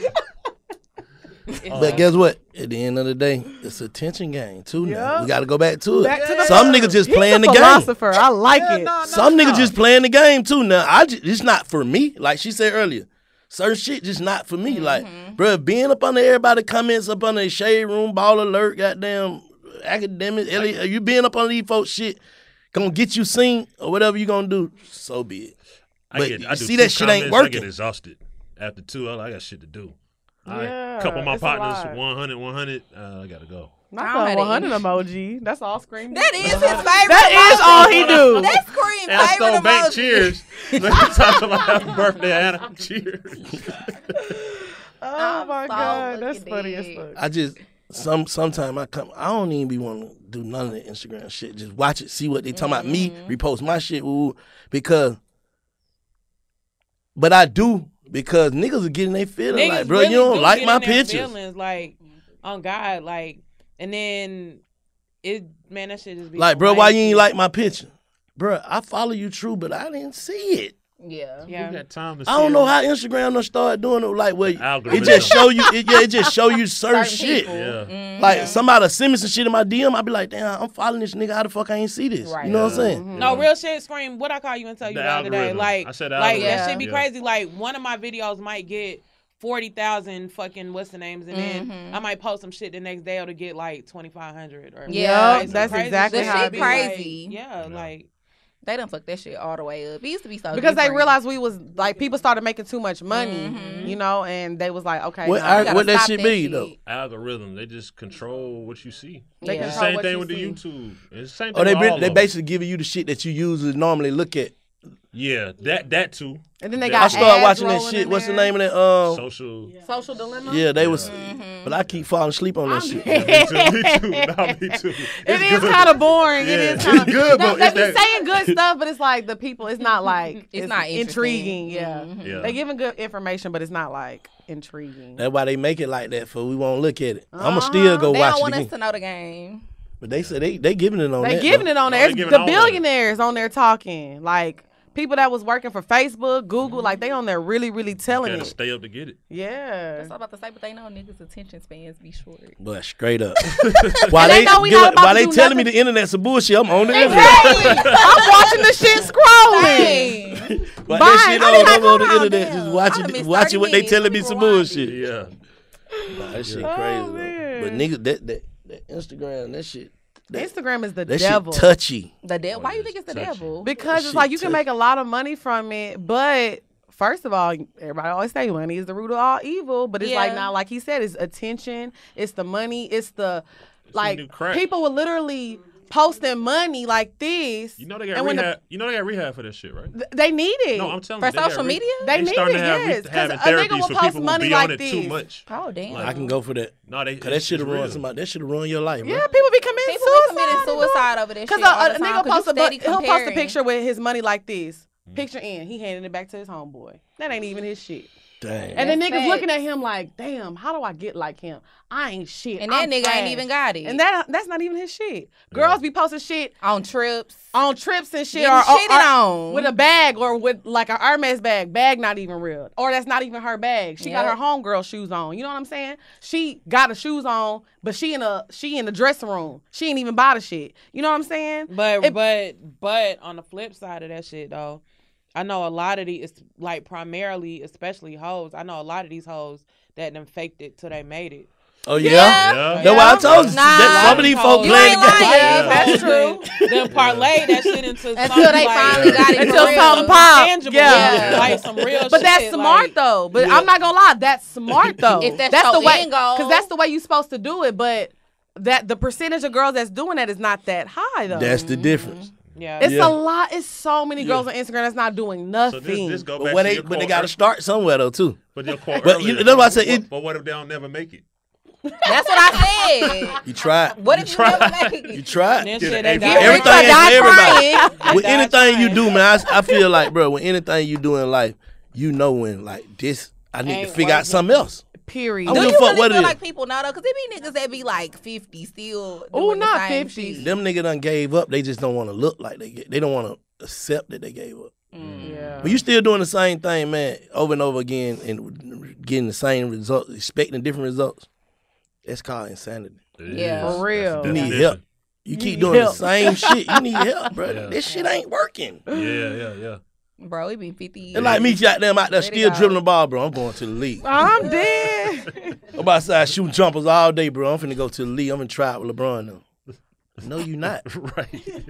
S2: But guess what? At the end of the day, it's a tension game too. Now we got to go back to it.
S6: Back to the
S2: Some niggas just
S6: He's
S2: playing
S6: a
S2: the game.
S6: philosopher. I like it.
S2: Some niggas just playing the game too. Now I just, it's not for me. Like she said earlier, certain shit just not for me. Like, mm-hmm. bruh, being up under everybody comments up under the shade room, ball alert, goddamn academic, Elliot, are you being up on these folks shit gonna get you seen or whatever you gonna do. So be it.
S5: I
S2: But
S5: get,
S2: you
S5: I do
S2: see that shit ain't
S5: comments, I get
S2: working.
S5: exhausted after two. I, I got shit to do. I,
S6: Yeah,
S5: couple of my partners,
S6: lot.
S5: 100, 100. Uh, I gotta go.
S6: Not
S7: I don't
S6: the 100 emoji. That's all Scream.
S7: That
S6: do.
S7: is his favorite.
S6: That is all he do.
S7: That's Scream
S5: And I
S7: favorite
S5: stole bank cheers. Let's talk about happy birthday, Anna. Cheers.
S6: Oh
S7: I'm
S6: my
S7: so
S6: god, that's funny as fuck.
S2: I just some sometime I come I don't even be want to do none of the Instagram shit. Just watch it, see what they talking about. Me
S7: Mm-hmm.
S2: repost my shit, ooh, because. But I do because niggas are getting their feeling
S3: Niggas
S2: like, bro,
S3: really
S2: you don't
S3: do
S2: like my pictures.
S3: Feelings, like, on God, like, and then it, man, that shit just be
S2: Like, bro, why you ain't like my picture? Bro, I follow you true, but I didn't see it.
S7: Yeah.
S3: Yeah.
S5: Who got time to
S2: I don't know how Instagram done start doing it. Like, where it just show you, it, yeah, it just show you certain,
S7: Certain
S2: shit.
S7: people.
S5: Yeah.
S7: Mhm.
S2: Like somebody send me some shit in my DM, I'd be like, damn, I'm following this nigga. How the fuck I ain't see this?
S7: Right.
S2: You know what I'm
S5: Yeah.
S2: saying?
S3: No, real shit, scream. What I call you and tell you
S5: The
S3: the, other day,
S5: algorithm.
S3: like,
S5: I said
S3: like
S5: algorithm.
S3: that shit be
S5: Yeah.
S3: crazy. Like one of my videos might get forty thousand fucking what's the names, and then
S7: Mhm.
S3: I might post some shit the next day to get like twenty five hundred or
S7: Yeah,
S3: like,
S6: that's
S3: crazy
S6: exactly
S3: shit.
S7: how
S3: It
S7: it
S3: be
S7: be.
S3: like-
S7: Crazy.
S3: yeah,
S5: Yeah.
S3: like
S7: They done fucked that shit all the way up. It used to be so
S6: because they realized we was like people started making too much money,
S7: Mhm.
S6: you know, and they was like, okay,
S2: What
S6: nah,
S2: I-
S6: we gotta
S2: what that
S6: stop
S2: shit be, though?
S5: Algorithm. They just control what you see.
S6: They
S7: Yeah.
S5: It's the same thing
S6: you
S5: with the. YouTube. It's the same thing
S2: Oh, they
S5: with all
S2: they
S5: of them.
S2: basically giving you the shit that you usually normally look at.
S5: Yeah, that that too.
S6: And then they got
S2: I started
S6: ads
S2: watching that shit. What's the name of that? Um,
S5: Social.
S6: Social dilemma.
S2: yeah, they was.
S7: Mm-hmm.
S2: But I keep falling asleep on that shit.
S5: me too. Me too. No, me too. It's
S6: is kind of boring.
S5: Yeah,
S6: it is kind of
S5: good, but
S6: They
S5: it's
S6: be saying good stuff, but it's like the people. It's not like
S7: It's not
S6: intriguing. Yeah,
S7: Mhm.
S5: Yeah.
S6: they giving good information, but it's not like intriguing.
S2: That's why they make it like that. For we won't look at it. I'ma
S6: Uh-huh.
S2: still go
S7: They
S2: watch
S7: don't want us to know the game.
S2: But they say they they giving it on
S6: They
S2: that.
S6: giving
S2: though.
S6: it on
S5: No,
S6: there.
S5: they
S6: It's the
S5: all of it.
S6: billionaires on there talking. Like people that was working for Facebook, Google, like they mm-hmm. on there really, really telling
S5: Gotta
S6: it.
S5: stay up to get it.
S6: Yeah.
S7: That's all I'm about to say, but they know niggas' attention spans be short.
S2: But straight up. while
S6: And they
S2: they,
S6: know we
S2: give
S6: not
S2: it-
S6: about
S2: while they
S6: do
S2: telling me the internet's some bullshit, I'm on the internet.
S6: Hey, I'm watching the shit scrolling.
S7: Dang.
S2: But
S6: Bye.
S2: that shit
S6: I
S2: on,
S6: mean, like,
S2: I'm on the internet just watching watching what they telling me
S7: me
S2: some bullshit.
S5: Yeah.
S2: Nah, that shit
S5: oh,
S2: crazy.
S6: Oh,
S2: though.
S6: man.
S2: But niggas that, that that Instagram, that shit, that,
S6: Instagram is the
S2: that
S6: devil.
S2: shit touchy.
S7: The devil. Oh, why do
S5: you
S7: think it's the
S5: touchy.
S7: devil?
S6: Because it's like you can make a lot of money from it, but first of all, everybody always say money is the root of all evil. But it's like
S7: Yeah.
S6: now, like he said, it's attention, it's the money, it's the
S5: new
S6: like people will literally posting money like this.
S5: You know they got
S6: and when the-
S5: rehab. you know they got rehab for this shit, right?
S6: th- they need it.
S5: No, I'm telling
S7: For
S5: you. they got
S7: social
S5: re-
S7: media?
S6: They
S5: they
S6: need it,
S5: have
S6: yes, 'cause a nigga will
S5: for
S6: post money
S5: be
S6: like
S5: on it too
S6: this.
S5: much.
S7: Oh damn.
S2: I can go for that.
S5: No, they
S2: Cause that should have ruined somebody. That should have ruined your life, bro.
S6: Yeah, people be committing
S7: People be
S6: suicide.
S7: committing suicide over this
S6: Because
S7: shit. all
S6: a,
S7: the
S6: a
S7: time,
S6: nigga
S7: 'cause you
S6: post a,
S7: steady
S6: he'll post a picture with his money like this. Mm. Picture in. He handing it back to his homeboy. That ain't even his shit.
S2: Dang.
S6: And the
S7: That's
S6: niggas looking at him like, damn, how do I get like him? I ain't shit.
S7: And that
S6: I'm
S7: nigga
S6: trash.
S7: ain't even got it.
S6: And that that's not even his shit. Girls be posting shit
S7: on trips.
S6: on trips and shit
S7: Getting
S6: or, or-
S7: shitted
S6: or
S7: on.
S6: with a bag or with like a Hermes bag. Bag not even real. Or that's not even her bag. She got her homegirl shoes on. You know what I'm saying? She got her shoes on, but she in a she in the dressing room. She ain't even buy the shit. You know what I'm saying?
S3: But
S6: It-
S3: but but on the flip side of that shit though, I know a lot of these like primarily, especially hoes. I know a lot of these hoes that done faked it till they made it.
S2: Oh yeah.
S5: Yeah.
S2: That's why I told you.
S7: Nah.
S2: that some of these folks
S7: You
S2: playing
S7: ain't
S2: the game.
S7: lying.
S3: Yeah,
S6: that's true.
S3: Then parlay that shit into
S7: Until
S3: something
S7: they
S3: like,
S7: finally got it.
S6: Until
S7: for real.
S6: something pop.
S3: tangible,
S6: Yeah.
S3: like some real.
S6: But that's smart
S3: like-
S6: though. But
S2: Yeah.
S6: I'm not gonna lie, that's smart though.
S7: If that's
S6: the
S7: your
S6: way, because that's the way you're supposed to do it. But that the percentage of girls that's doing that is not that high though.
S2: That's the difference.
S3: Yeah,
S6: it's
S2: Yeah.
S6: a lot. It's so many girls on Instagram that's not doing
S5: So
S6: nothing.
S5: this, this go
S2: But,
S5: back
S2: where
S5: to
S2: they, but they got to start somewhere though too.
S5: But your quote
S2: But you-
S5: earlier,
S2: that's why I said
S5: but-
S2: it-
S5: But what if they don't never make it?
S7: That's what I said.
S2: You tried.
S7: What if you
S5: try.
S7: never make
S2: You
S7: it?
S2: tried.
S3: Then shit,
S5: an
S3: they
S5: A
S3: got
S5: for
S2: Everything
S7: Everybody
S2: ain't for everybody. with
S3: die
S2: anything you do, man, I, I feel like, bro, with anything you do in life, you know when like this, I need
S3: Ain't
S2: to figure out
S3: working.
S2: something else.
S6: Period.
S2: I
S7: Do you
S2: give a fuck
S7: really
S2: what it
S7: feel like people know though? Because there be niggas that be like 50 still
S6: Ooh,
S7: doing the
S6: not
S7: same
S6: 50.
S7: shit.
S2: Them nigga done gave up. They just don't want to look like they get. They don't want to accept that they gave up. Mm.
S6: yeah.
S2: But you still doing the same thing, man, over and over again, and getting the same results, expecting different results. That's called insanity.
S5: It
S7: Yeah.
S5: is.
S6: For real.
S2: You need help. You keep doing
S6: help.
S2: the same shit. You need help, bro.
S5: Yeah.
S2: This shit ain't working.
S5: Yeah, yeah, yeah.
S7: Bro, it been 50 years.
S2: It's like me out there, I'm out there still
S7: go.
S2: dribbling the ball, bro. I'm going to the league.
S6: I'm dead.
S2: I'm about to say I shoot jumpers all day, bro. I'm finna go to the league. I'm gonna try out with LeBron now. No, you not.
S5: right.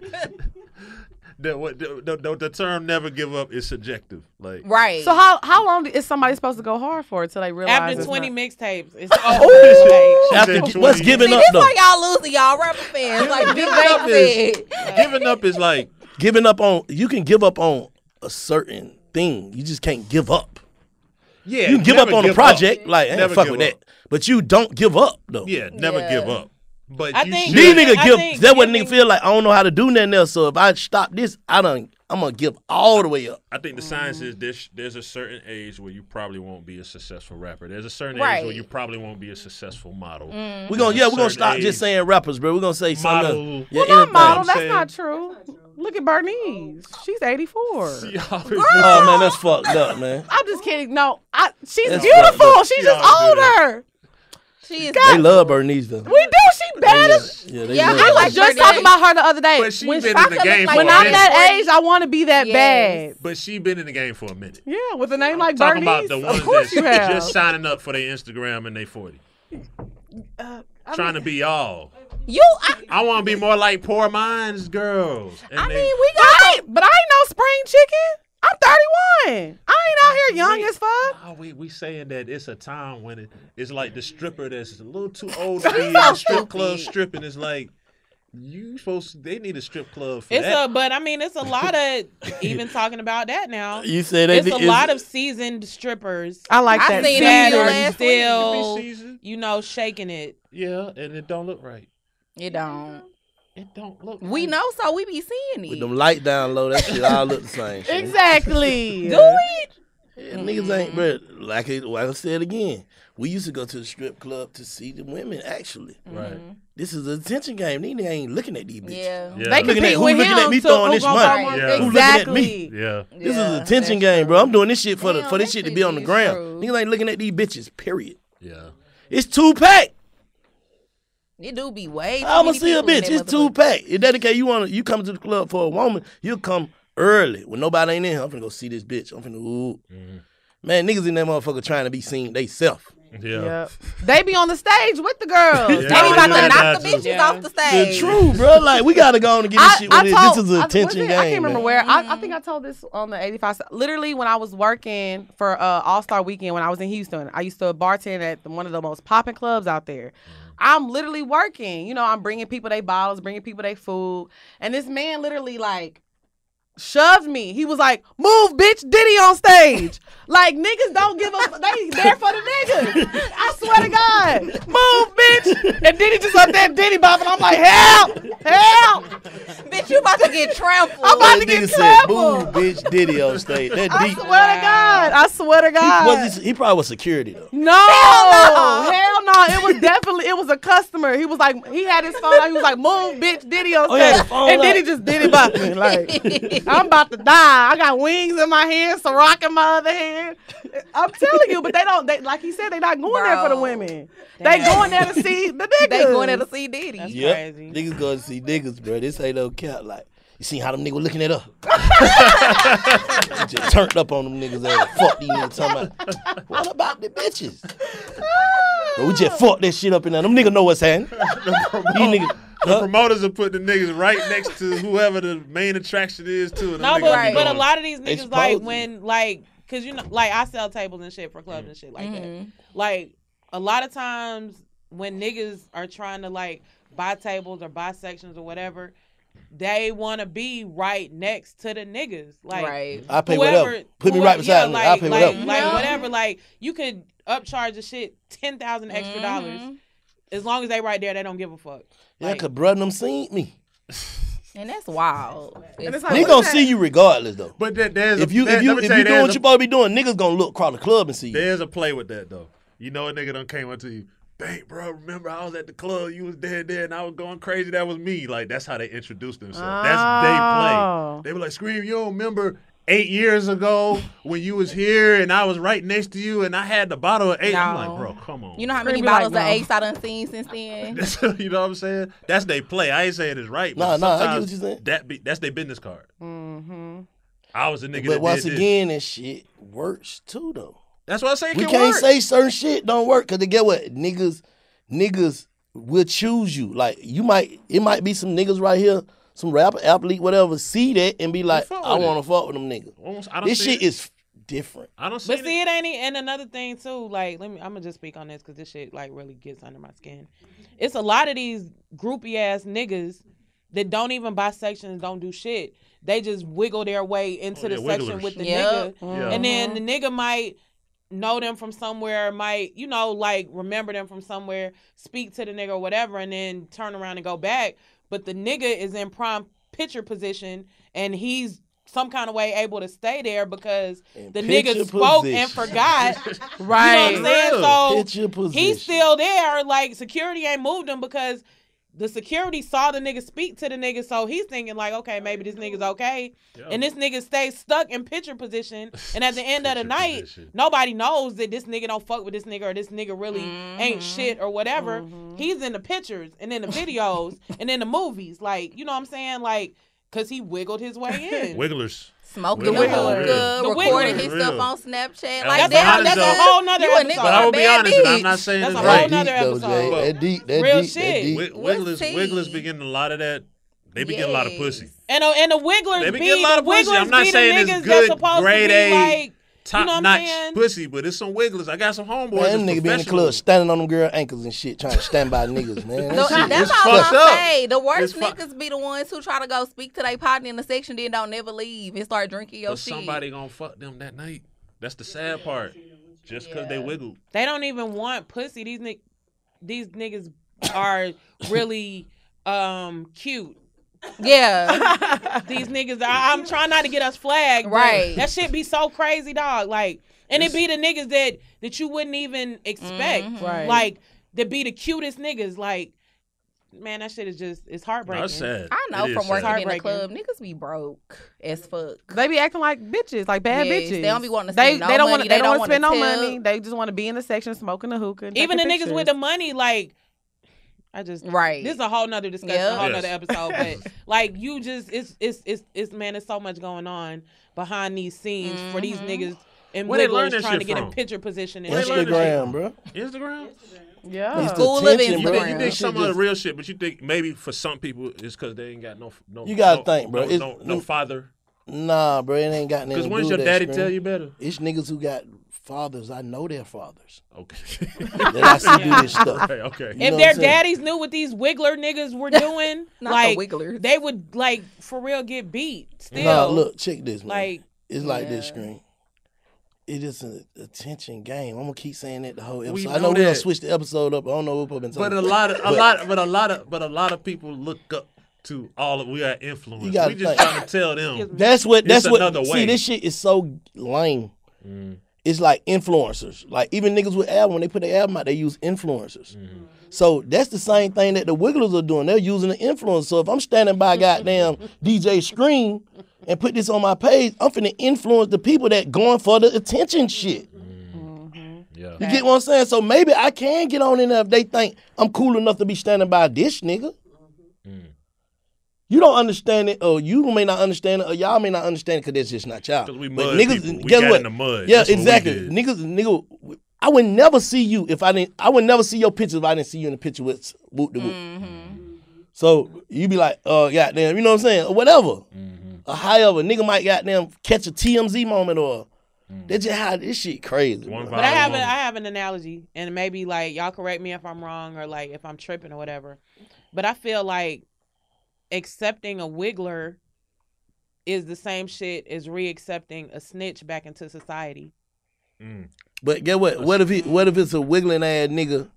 S5: the, what, the, the, the, the term "never give up" is subjective. Like,
S7: Right.
S6: so how how long is somebody supposed to go hard for until they realize
S3: after
S6: it's
S3: twenty
S6: not-
S3: mixtapes, it's over.
S2: After,
S5: said
S2: what's giving
S7: See,
S2: up
S7: this
S2: though?
S7: why y'all losing y'all rapper fans. Like
S5: Giving up
S7: Bank said.
S5: giving up is like
S2: Giving up on you can give up on a certain thing. You just can't give up.
S5: Yeah,
S2: you can give up on a
S5: give
S2: project, like eh,
S5: Never
S2: fuck with
S5: up.
S2: that. But you don't give up though.
S5: Yeah, never
S7: Yeah.
S5: give up. But
S3: I
S5: you
S3: think-
S5: should.
S2: These
S3: Yeah.
S2: niggas
S3: I
S2: give.
S3: think
S2: That what nigga
S3: giving-
S2: feel like. I don't know how to do nothing else. So if I stop this, I don't. I'm gonna give all the way up.
S5: I think the science
S7: Mm-hmm.
S5: is this: there's a certain age where you probably won't be a successful rapper. There's a certain age where you probably won't be a successful model.
S7: Mm-hmm.
S2: We gonna yeah, we're gonna stop
S5: age.
S2: just saying rappers, bro. We're gonna say something.
S5: Model.
S2: else. Yeah,
S6: Well, not
S2: anything.
S6: model.
S5: I'm
S6: That's not true. Look at Bernice. She's 84.
S2: Oh man, that's fucked up, man.
S6: I'm just kidding. No, I, she's
S2: That's
S6: beautiful.
S2: fucked up.
S6: She's
S5: Y'all
S6: just
S5: do
S6: older.
S7: She is.
S2: They love Bernice though.
S6: We do. She bad as.
S2: Yeah, they
S7: Yeah,
S2: love
S7: I
S6: I was
S7: like
S6: just
S7: Bernice.
S6: talking about her the other day.
S5: But she
S6: when
S5: been
S6: I
S5: in the
S6: could
S5: game
S6: look
S5: for
S6: when
S5: a
S6: I'm
S5: minute.
S6: that age, I want to be that
S7: Yes.
S6: bad.
S5: But she been in the game for a minute.
S6: Yeah, with a name like
S5: Talking
S6: Bernice.
S5: about the ones
S6: of course
S5: that's
S6: have.
S5: just signing up for their Instagram and they 40.
S6: Uh, I
S5: Trying to be y'all.
S7: You. I,
S5: I want to be more like Pour Minds girls.
S7: I
S5: they-
S7: mean, we got,
S6: But
S7: got.
S6: I, ain't, but I ain't no spring chicken. I'm 31. I ain't out here young as fuck.
S5: Oh, we we saying that it's a time when it, it's like the stripper that's a little too old to be in the strip club stripping. It's like you supposed to, they need a strip club for
S3: It's
S5: that.
S3: a, but I mean, it's a lot of even talking about that now.
S2: You said they
S3: It's a
S2: it's-
S3: lot of seasoned strippers
S6: I like
S7: I
S6: that.
S7: seen
S3: that are
S7: last
S3: still,
S5: Season.
S3: you know, shaking it.
S5: Yeah, and it don't look right.
S7: It don't.
S5: It don't look.
S7: We
S5: right.
S7: know, so we be seeing it.
S2: with
S7: it.
S2: them light down low. That shit all look the same. shit.
S6: Exactly.
S7: Do it.
S2: Yeah, niggas ain't, mm-hmm. bro. Like, it, like I said again, we used to go to the strip club to see the women. Actually,
S5: Right. Mm-hmm.
S2: this is a attention game. These niggas ain't looking at these bitches.
S7: Yeah.
S5: Yeah.
S6: They
S2: Looking at
S6: compete
S2: who looking at me
S6: to
S2: throwing this money.
S6: throw more-
S5: Yeah. Who
S2: looking at
S6: Exactly.
S2: me?
S5: Yeah.
S2: This
S7: Yeah,
S2: is a attention
S7: that's
S2: game, bro. I'm doing this shit for the for this shit to be on the ground.
S7: true.
S2: Niggas ain't looking at these bitches. Period.
S5: Yeah.
S2: It's two pack.
S7: It do be way. Too
S2: I'ma
S7: many
S2: see a bitch. It's two pack. It dedicate you want you come to the club for a woman. You come early when nobody ain't in. I'm finna go see this bitch. I'm finna ooh.
S5: Mm-hmm.
S2: Man, niggas in that motherfucker trying to be seen they self.
S5: Yeah.
S6: Yep. They be on the stage with the girls.
S5: Yeah,
S7: They be about to knock the bitches
S3: Yeah.
S7: off the stage.
S2: The true, bro. Like we gotta go on and get this shit. With it. this is an attention
S6: was
S2: game.
S6: I can't remember
S2: man.
S6: where. I, I think I told this on the 85. Literally, when I was working for uh, All Star Weekend when I was in Houston, I used to bartend at one of the most popping clubs out there. I'm literally working. You know, I'm bringing people their bottles, bringing people their food, and this man literally like shoved me. He was like, "Move, bitch, Diddy on stage." Like niggas don't give up. They there for the niggas. I swear to God, move, bitch. And Diddy just up there Diddy bopping. I'm like, help, help.
S7: Bitch, you about to get trampled.
S6: I'm about to get
S2: nigga said, "Boo,
S6: trampled.
S2: bitch, Diddy on stage." That
S6: I
S2: deep.
S6: swear to God. I swear to
S2: He,
S6: God.
S2: was he, he probably was security though.
S6: no,
S7: Hell no.
S6: hell no. It was definitely it was a customer. He was like he had his phone out. He was like, "Move, bitch, Diddy on
S2: Oh, he had
S6: stage,"
S2: the phone
S6: and
S2: out.
S6: Diddy just Diddy bopping. Like I'm about to die. I got wings in my hand, so rock in my other hand. I'm telling you, but they don't. They like he said, they not going there for the
S7: Bro.
S6: women. They going there to see the niggas.
S7: They going there to see Diddy.
S3: That's
S2: Yep.
S3: crazy.
S2: Niggas going to see niggas, bro. This ain't no cap. Like, you seen how them niggas looking at us? just turned up on them niggas ass. Fuck these niggas talking about. What about the bitches? Bro, we just fucked this shit up in there. Them niggas know what's happening. These niggas.
S5: The
S2: Huh?
S5: promoters are putting the niggas right next to whoever the main attraction is too. and them
S3: No, but,
S5: be
S3: but a lot of these
S2: They
S3: niggas like when like cause you know like I sell tables and shit for clubs and shit like that. Mm-hmm. Like a lot of times when niggas are trying to like buy tables or buy sections or whatever, they want to be right next to the niggas. Like
S7: right.
S2: I pay
S3: whoever,
S2: whatever. Put me
S3: whoever-
S2: right beside
S3: yeah,
S2: me.
S3: Like,
S2: I pay
S3: like,
S2: whatever.
S3: like
S7: Yeah.
S3: whatever. Like you could upcharge the shit ten thousand extra dollars mm-hmm. as long as they right there. They don't give a fuck.
S2: Yeah,
S3: Like,
S2: cause brother them seen me.
S7: And that's wild.
S6: And it's
S7: It's
S6: like,
S2: Niggas
S6: what
S2: gonna
S6: is
S2: see you regardless though.
S5: But there- there's
S2: If you
S5: there-
S2: if you if
S5: tell
S2: you doing what
S5: a-
S2: you supposed to be doing, niggas gonna look across the club and see you.
S5: There's a play with that though. You know a nigga done came up to you. Bank, bro, remember I was at the club, you was there, there, and I was going crazy. That was me. Like that's how they introduced themselves. That's
S6: Oh.
S5: they play. They were like, Scream, you don't remember eight years ago when you was here and I was right next to you and I had the bottle of Ace. I'm like, bro, come on.
S7: You know how many
S6: be like,
S7: bottles
S6: no.
S7: of Ace I done seen since then?
S5: You know what I'm saying? That's they play. I ain't saying it's right.
S2: Nah,
S5: but
S2: nah, I get
S5: sometimes
S2: what you're saying.
S5: That be, that's their business card.
S6: Mm-hmm.
S5: I was a nigga
S2: But
S5: that
S2: once
S5: did this.
S2: again, that shit works too though.
S5: That's what I say.
S2: We
S5: can
S2: can't
S5: work.
S2: say certain shit don't work because they get what niggas niggas will choose you. Like you might it might be some niggas right here, some rapper, athlete, whatever, see that and be like, I want to fuck with them niggas.
S5: Almost- I don't
S2: This shit
S5: it.
S2: is different.
S5: I don't see
S3: But
S5: it.
S3: see, it ain't. And another thing too, like let me. I'm gonna just speak on this because this shit like really gets under my skin. It's a lot of these groupie ass niggas that don't even buy sections, don't do shit. They just wiggle their way into
S5: Oh,
S3: the
S5: yeah,
S3: section with the
S7: Yep.
S3: nigga,
S5: Yeah.
S3: and then the mm-hmm. nigga might know them from somewhere, might, you know, like remember them from somewhere, speak to the nigga or whatever, and then turn around and go back. But the nigga is in prime picture position and he's some kind of way able to stay there because
S2: In
S3: the
S2: picture
S3: nigga spoke
S2: position.
S3: and forgot.
S6: Right.
S3: You know what I'm saying? So he's still there. Like security ain't moved him because the security saw the nigga speak to the nigga, so he's thinking like, okay, maybe this nigga's okay.
S5: Yeah.
S3: And this nigga stays stuck in picture position. And at the end of the night,
S5: position.
S3: nobody knows that this nigga don't fuck with this nigga or this nigga really ain't
S7: Mhm.
S3: shit or whatever.
S6: Mhm.
S3: He's in the pictures and in the videos and in the movies. Like, you know what I'm saying? Like, cause he wiggled his way in.
S5: Wigglers.
S7: Smoking the
S5: Wigglers.
S7: hookah, recording
S3: Wigglers.
S7: his
S5: Real.
S7: stuff on Snapchat. Like,
S3: that's a,
S7: damn,
S3: that's a whole nother
S7: You
S3: episode.
S5: But I will be
S7: bad
S5: honest, and I'm not saying
S3: That's
S5: it's
S3: a
S5: right.
S3: whole nother
S2: deep,
S3: episode.
S2: That deep. That
S3: Real
S2: deep.
S3: shit.
S2: That deep.
S5: Wigglers. Wigglers be getting a lot of that. They be getting a lot of pussy.
S7: Yes.
S3: And, uh, and the wigglers
S5: They
S3: be,
S5: be getting a lot of pussy. I'm not saying
S3: the
S5: it's good
S3: that's
S5: grade A,
S3: like,
S5: Top
S3: know what
S5: notch
S3: saying?
S5: pussy, but it's some Wigglers. I got some homeboys.
S2: Man,
S5: that's
S2: them nigga be in the club standing on them girl ankles and shit, trying to stand by niggas, man.
S7: No,
S2: That shit
S7: that's
S2: is
S7: all
S5: fucked
S7: I'm
S5: up.
S7: saying. The worst
S5: It's fu-
S7: niggas be the ones who try to go speak to their partner in the section, then don't never leave and start drinking your
S5: But
S7: shit.
S5: somebody gonna fuck them that night. That's the sad part. Just because they wiggle.
S3: they don't even want pussy. These ni- these niggas are really um cute.
S7: Yeah.
S3: These niggas, I, I'm trying not to get us flagged.
S7: Right.
S3: That shit be so crazy, dog. Like, and it be the niggas that that you wouldn't even expect.
S7: Mhm.
S6: Right.
S3: Like, that be the cutest niggas. Like, man, that shit is just it's heartbreaking.
S5: That's sad.
S7: I know
S5: It is
S7: from
S5: sad.
S7: working in the
S3: Heartbreaking.
S7: club, niggas be broke as fuck.
S6: They be acting like bitches, like bad
S7: Yes,
S6: bitches.
S7: they don't be wanting to
S6: They
S7: no
S6: they don't
S7: money,
S6: want
S7: they
S6: they
S7: don't
S6: don't want to spend no
S7: wanna
S6: money. They just want to be in the section smoking the hookah.
S3: Even the
S6: taking
S3: niggas with the money, like, I just
S7: Right.
S3: This is a whole nother discussion,
S7: Yep.
S3: a whole
S5: Yes.
S3: nother episode. But like you just it's it's it's it's man, there's so much going on behind these scenes for these
S7: Mhm.
S3: niggas and
S5: Where they learn
S3: wigglers
S5: that
S3: trying to get in
S5: from?
S3: picture position and
S5: Where
S3: shit.
S5: they learn that shit
S2: Instagram, bro.
S5: Instagram?
S6: Yeah.
S2: It's the
S7: School of
S2: attention,
S5: You
S2: bro.
S5: think,
S7: Instagram.
S5: you think some of the real shit, but you think maybe for some people it's because they ain't got no no.
S2: You gotta
S5: no,
S2: think, bro.
S5: No,
S2: It's-
S5: no, no father.
S2: Nah, bro, it ain't got nothing
S5: Because
S2: to
S5: when's your daddy
S2: Scream.
S5: tell you better?
S2: It's niggas who got fathers. I know their fathers.
S5: Okay.
S2: That I see do this stuff.
S5: okay. Okay.
S2: You
S3: If their daddies knew what these wiggler niggas were doing,
S7: Not the
S3: like
S7: wigglers.
S3: they would like for real get beat. Still,
S2: Nah, look, check this, man.
S3: like
S2: it's like this Scream. It is an attention game. I'm gonna keep saying that the whole episode.
S5: We
S2: I know
S5: know
S2: we're gonna switch the episode up. I don't know what we've been talking
S5: But a lot of a
S2: But-
S5: lot but a lot of but a lot of people look up to all of we are influence. We
S2: gotta
S5: just
S2: think.
S5: trying to tell them.
S2: That's what. That's what.
S5: another
S2: See,
S5: way.
S2: this shit is so lame.
S5: Mm.
S2: It's like influencers. Like even niggas with album, when they put their album out, they use influencers.
S5: Mm-hmm.
S2: So that's the same thing that the Wigglers are doing. They're using the influence. So if I'm standing by goddamn DJ Scream and put this on my page, I'm finna influence the people that going for the attention shit.
S5: Yeah.
S2: You get what I'm saying? So maybe I can get on in there if they think I'm cool enough to be standing by this nigga.
S5: Mm.
S2: You don't understand it, or you may not understand it, or y'all may not understand it because that's just not y'all.
S5: 'Cause we
S2: But niggas,
S5: people. We
S2: guess
S5: got
S2: what?
S5: in the mud.
S2: Yeah,
S5: That's what we
S2: exactly.
S5: did.
S2: Niggas, nigga, I would never see you if I didn't. I would never see your pictures if I didn't see you in the picture with Whoop the Whoop.
S7: Mm-hmm.
S2: So you be like, "Oh uh, goddamn, you know what I'm saying, or whatever.
S5: Mm-hmm.
S2: Or however, nigga might goddamn catch a TMZ moment, or that's just how this shit crazy.
S5: One
S2: bro.
S3: But I
S5: viral
S3: have an,
S5: moment.
S3: I have an analogy, and maybe like y'all correct me if I'm wrong or like if I'm tripping or whatever. But I feel like accepting a wiggler is the same shit as re-accepting a snitch back into society.
S5: Mm.
S2: But get what? What if he? What if it's a wiggling ass nigga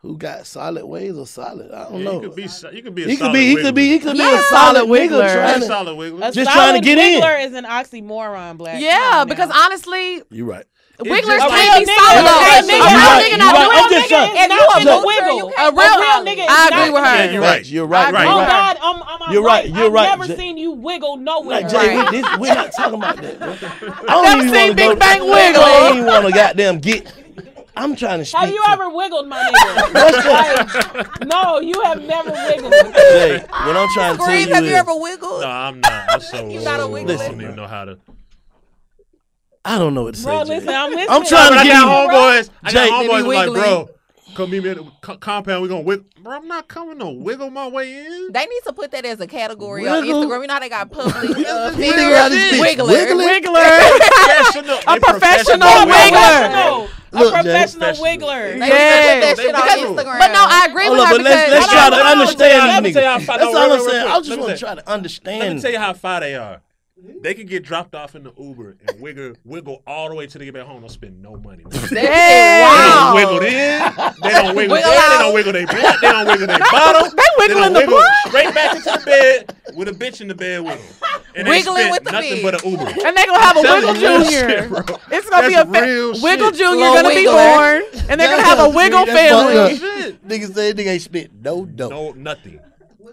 S2: who got solid ways or solid? I don't
S5: Yeah,
S2: know.
S5: you could be so- you could be a
S2: he could
S5: solid
S2: be. He
S5: wiggler.
S2: could be. He could be
S6: Yeah.
S2: a solid
S6: Solid wiggler.
S2: wiggler. Trying
S5: a
S2: to,
S5: solid wiggler.
S3: A
S2: Just
S3: solid
S2: trying to get in.
S3: wiggler is an oxymoron, black. Come
S6: Yeah,
S3: on
S6: because
S3: now.
S6: honestly,
S2: you right.
S6: wigglers
S5: just
S6: can't
S3: like-
S6: be
S3: A
S6: solid.
S3: real
S6: A
S3: a
S6: real
S3: real
S6: nigga
S2: nigga-
S6: not
S2: you right.
S6: doing
S2: I'm just trying-
S3: It's
S6: And
S3: not
S6: you a
S3: finna
S6: booster,
S3: wiggle.
S6: you
S3: A
S6: can't-
S3: real
S6: I
S3: nigga is
S6: agree
S3: not
S6: with her.
S3: finna
S5: Yeah,
S2: You're
S5: you're
S2: right.
S5: right.
S2: You're right.
S6: I agree
S2: You're
S3: Oh
S6: with
S2: right.
S3: God, I'm, I'm,
S2: You're right,
S3: right.
S2: you're
S3: I've
S2: right,
S3: never
S2: Jay.
S3: seen you wiggle nowhere.
S2: Like Jay,
S6: Right.
S2: we, this, we're not talking about that. Bro. I don't
S6: Never
S2: even
S6: seen
S2: wanna
S6: Big
S2: go,
S6: Bang
S2: I
S6: wiggle.
S2: don't even want to goddamn get. I'm trying to speak.
S3: Have you
S2: to-
S3: ever wiggled, my nigga? like, no, you have never wiggled.
S2: Jay, what I'm trying to tell
S7: Scream,
S2: you
S7: have you ever wiggled?
S5: No, I'm not. I'm so
S7: You not a
S5: old.
S7: wiggler.
S5: I don't even know how to.
S2: I don't know what to say.
S3: Bro,
S2: Jay.
S3: listen, I'm listening.
S2: I'm trying
S5: But
S2: to
S5: I got
S2: you-
S5: homeboys. I got homeboys like, bro, come meet me at the co- compound. We're gonna wiggle. Bro, I'm not coming to wiggle my way in.
S7: They need to put that as a category on Instagram. You know how they got public uh,
S2: You nigga got this bitch
S7: wiggler.
S2: wiggling?
S5: Professional.
S6: A
S5: They
S6: professional wiggler.
S3: professional, a
S2: Look, Jay.
S3: professional
S5: Professional.
S3: wiggler.
S7: They need to
S6: Yeah.
S7: put that
S5: They
S7: shit on
S5: wiggle.
S7: Instagram.
S6: But no, I agree
S2: Hold
S6: with
S2: on,
S6: her
S2: but let's
S6: because
S2: let's try to
S3: hold on,
S2: understand
S5: let me
S2: these
S5: tell you how
S2: niggas.
S5: far-
S2: That's
S5: no,
S2: all
S5: wait,
S2: I'm
S5: wait,
S2: saying.
S5: wait,
S2: I
S5: let
S2: just
S5: me
S2: want to
S5: tell
S2: try to understand.
S5: Let me
S2: understand.
S5: tell you how far they are. Mm-hmm. they can get dropped off in the Uber and wiggle wiggle all the way till they get back home. Don't spend no money. They
S6: Wow.
S5: don't wiggle in. They don't wiggle,
S7: Wiggle
S5: there. They don't wiggle their blunt. They don't wiggle their bottom.
S6: They wiggling
S5: don't
S6: the
S5: wiggle
S6: blunt?
S5: straight back into the bed with a bitch in the bed with them. And
S7: Wiggling with the
S5: nothing
S7: bitch.
S5: but an Uber.
S6: And they gonna have a Wiggle Junior.
S5: shit,
S6: it's gonna be a
S5: That's
S6: fa-
S5: real
S6: Wiggle. Junior
S7: Little
S6: gonna be born, and they're gonna have a Wiggle family.
S2: Niggas say nigga ain't spit no dough.
S5: No, nothing.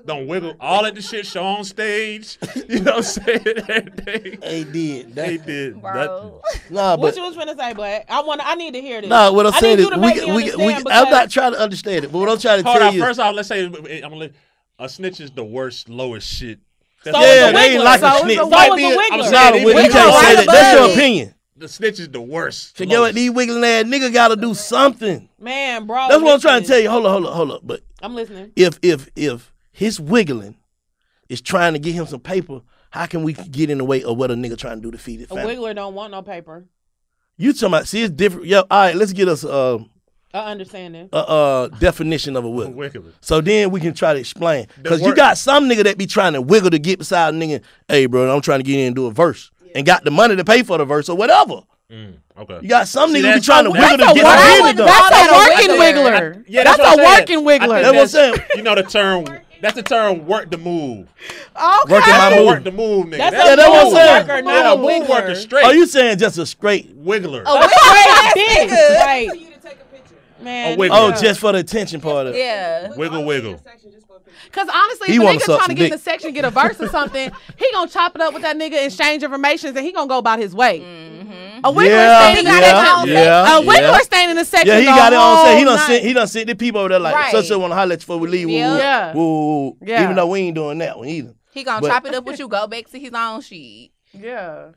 S5: Don't wiggle. All at the shit show on stage. You know what I'm saying? Everything.
S2: They did.
S5: They did
S7: Bro.
S5: nothing.
S2: nah,
S3: What
S2: but
S3: you was finna say, Black? I want. I need to hear this.
S2: nah. What I'm
S3: I
S2: saying is, we, we, we, I'm not trying to understand it, but what I'm trying to
S5: Hold
S2: tell
S5: on.
S2: you.
S5: First off, let's say I'm gonna. Let, A snitch is the worst, lowest shit. That's
S3: So
S2: yeah,
S3: a
S5: I'm
S2: they ain't like
S6: So
S2: a snitch.
S6: a-
S3: So
S2: Might
S3: is
S2: be
S3: a
S2: a-
S3: wiggler.
S2: I'm
S5: saying
S2: sorry,
S5: they
S2: you can't say that. That's your opinion.
S5: The snitch is the worst.
S2: Forget what
S5: lowest.
S2: these wiggling ass nigga got to do something.
S3: Man, bro.
S2: That's what I'm trying to tell you. Hold up, hold up, hold up. But
S3: I'm listening.
S2: if if if his wiggling is trying to get him some paper, how can we get in the way of what a nigga trying to do to feed his
S3: A
S2: family?
S3: wiggler don't want no paper.
S2: You talking about? See, it's different. Yo, all right, let's get us uh,
S3: I understand it.
S2: a uh, definition of a wiggle.
S5: Wiggler.
S2: So then we can try to explain. Because you got some nigga that be trying to wiggle to get beside a nigga. Hey, bro, I'm trying to get in and do a verse. And got the money to pay for the verse or whatever.
S5: Mm, okay.
S2: You got some
S5: See,
S2: niggas be trying to wiggle to get
S5: work-
S2: some
S5: I
S2: business
S5: wouldn't
S2: done.
S6: That's a
S7: a
S6: working
S7: wiggler.
S6: wiggler.
S5: Yeah,
S6: that's,
S5: what I'm
S6: a
S5: saying.
S6: working wiggler.
S5: think
S2: That's what I'm saying.
S5: You know the term. That's the term. Work the move.
S6: Okay.
S2: Working my move.
S5: work the move, nigga.
S3: That's
S5: That's
S3: a
S2: Yeah, that's
S3: move
S2: saying.
S3: worker, not
S5: a
S3: a
S5: move worker straight.
S2: Are you saying just a straight?
S5: wiggler?
S7: A
S3: Straight dick. Like, man.
S5: A wiggler.
S2: Oh, just for the attention part of it.
S7: Yeah.
S5: Wiggle, wiggle.
S6: Because honestly,
S2: He
S6: if a nigga trying to
S2: some
S6: get in the section, get a verse or something, he gonna chop it up with that nigga, exchange information, and he gonna go about his way. Mm-hmm. A wiggler
S2: Yeah,
S6: staying in the
S2: yeah,
S6: section.
S2: yeah,
S6: a wiggler
S2: yeah.
S6: staying in the section.
S2: Yeah, he got it on say he
S6: whole
S2: done
S6: night.
S2: sent he done sent the people over there like
S7: Right.
S2: such a want to holler at you before we leave.
S7: Yeah.
S6: Yeah.
S2: woo, woo, woo.
S6: Yeah.
S2: Even though we ain't doing that one either.
S7: He gonna
S2: But-
S7: chop it up with you. Go back to his own shit.
S6: Yeah.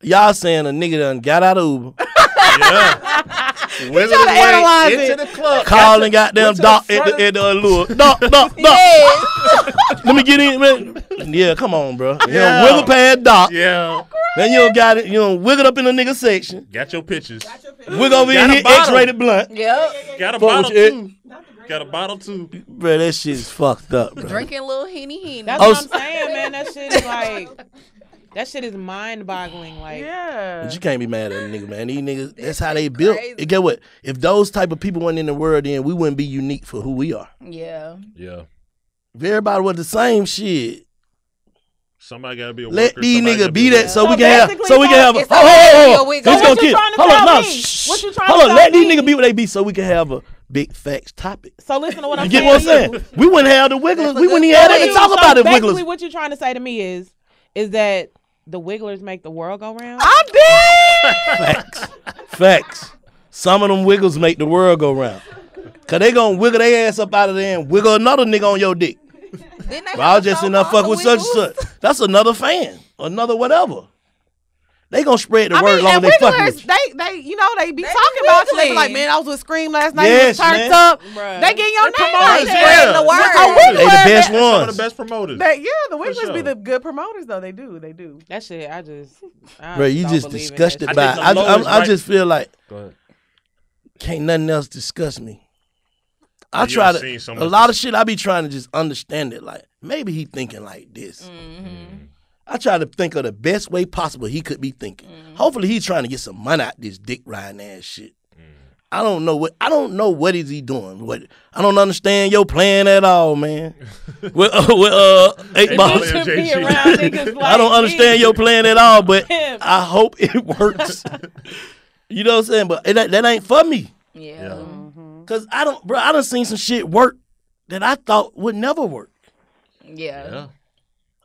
S2: Y'all saying a nigga done got out of Uber,
S5: Yeah. Wiggle
S6: trying to
S5: his way
S6: analyze
S5: into
S6: it.
S5: the club.
S2: calling goddamn
S5: went to
S2: doc
S5: the
S2: at the,
S5: of-
S2: at the allure. Doc, doc, doc.
S7: Yeah.
S2: Let me get in, man. Yeah, come on, bro. You
S5: Yeah.
S2: know, wiggle past doc.
S5: Yeah.
S2: Then you don't got it. You don't wiggle up in the nigga section.
S5: Got your pictures.
S2: Wiggle over
S5: Got
S2: here,
S5: a
S2: hit
S5: bottle.
S2: X-rated blunt.
S7: Yep.
S5: Got a
S2: Fuck
S5: bottle too. Got a bottle too.
S2: Bro, that shit is fucked up, bro.
S7: Drinking little henny henny.
S3: That's
S2: Oh,
S3: what I'm saying, man. That shit is like, that shit is mind boggling. Like,
S6: Yeah.
S2: But you can't be mad at a nigga, man. These niggas, that's how they built.
S7: crazy.
S2: And get what? If those type of people weren't in the world, then we wouldn't be unique for who we are.
S7: Yeah.
S5: Yeah.
S2: If everybody was the same shit,
S5: Somebody gotta be a
S2: let
S5: worker,
S2: these
S5: somebody
S2: niggas be that so
S3: So
S2: we can have so we can have a
S7: it's
S2: oh,
S7: somebody
S2: oh, oh, oh,
S7: wiggle.
S2: gonna
S3: what you
S2: kill.
S3: trying to
S2: Hold on,
S3: tell
S2: no,
S3: me?
S2: shh,
S3: What you
S2: shh.
S3: trying to
S2: hold on,
S3: tell
S2: let these
S3: me?
S2: niggas be what they be so we can have a big facts topic.
S3: so listen to what I'm
S2: You get what I'm
S3: to
S2: saying? We wouldn't have the wigglers. We wouldn't even have
S7: point.
S2: that to
S3: So
S2: talk about the
S3: basically
S2: wigglers.
S3: what you're trying to say to me is, is that the wigglers make the world go round?
S6: I'm dead.
S2: Facts. Facts. Some of them wiggles make the world go round. Cause they gonna wiggle their ass up out of there and wiggle another nigga on your dick.
S7: Didn't they
S2: Well, I was just
S7: show
S2: enough fuck with
S7: The
S2: such and such. That's another fan. Another whatever. They gonna spread the
S6: I
S2: word
S6: mean,
S2: long they fucking.
S6: They they, you know, they be
S7: They
S6: talking about you. They be like, man, I was with Scream last night.
S2: Yes,
S6: Yes, turned
S2: man.
S6: up.
S3: Bruh.
S6: They get your name
S5: promoters,
S6: out
S5: yeah.
S6: there.
S7: Spreading the word.
S6: A
S2: They
S6: wiggler,
S2: the best
S6: they-
S5: Some of the best promoters.
S6: they- yeah, the wigglers
S5: sure.
S6: be the good promoters, though. They do. They do.
S3: That shit, I just, I
S2: Bro, you just
S3: believe
S2: disgusted by.
S5: I
S2: I,
S5: the
S2: I,
S5: lowest
S2: I just feel like can't nothing else disgust me. I
S5: You
S2: try to
S5: so
S2: a lot of shit. I be trying to just understand it. Like maybe he thinking like this. Mm-hmm. Mm-hmm. I try to think of the best way possible he could be thinking. Hopefully he's trying to get some money out this dick riding ass shit. I don't know what I don't know what is he doing. What I don't understand your plan at all, man. with, uh, with uh, eight balls.
S3: You
S5: Molly.
S3: should be
S5: JG.
S3: around niggas like
S2: I don't understand your plan at all, but I hope it works. you know what I'm saying? But it, that ain't for me.
S7: Yeah.
S2: Cause I don't, bro. I done seen some shit work that I thought would never work.
S7: Yeah.
S5: Yeah.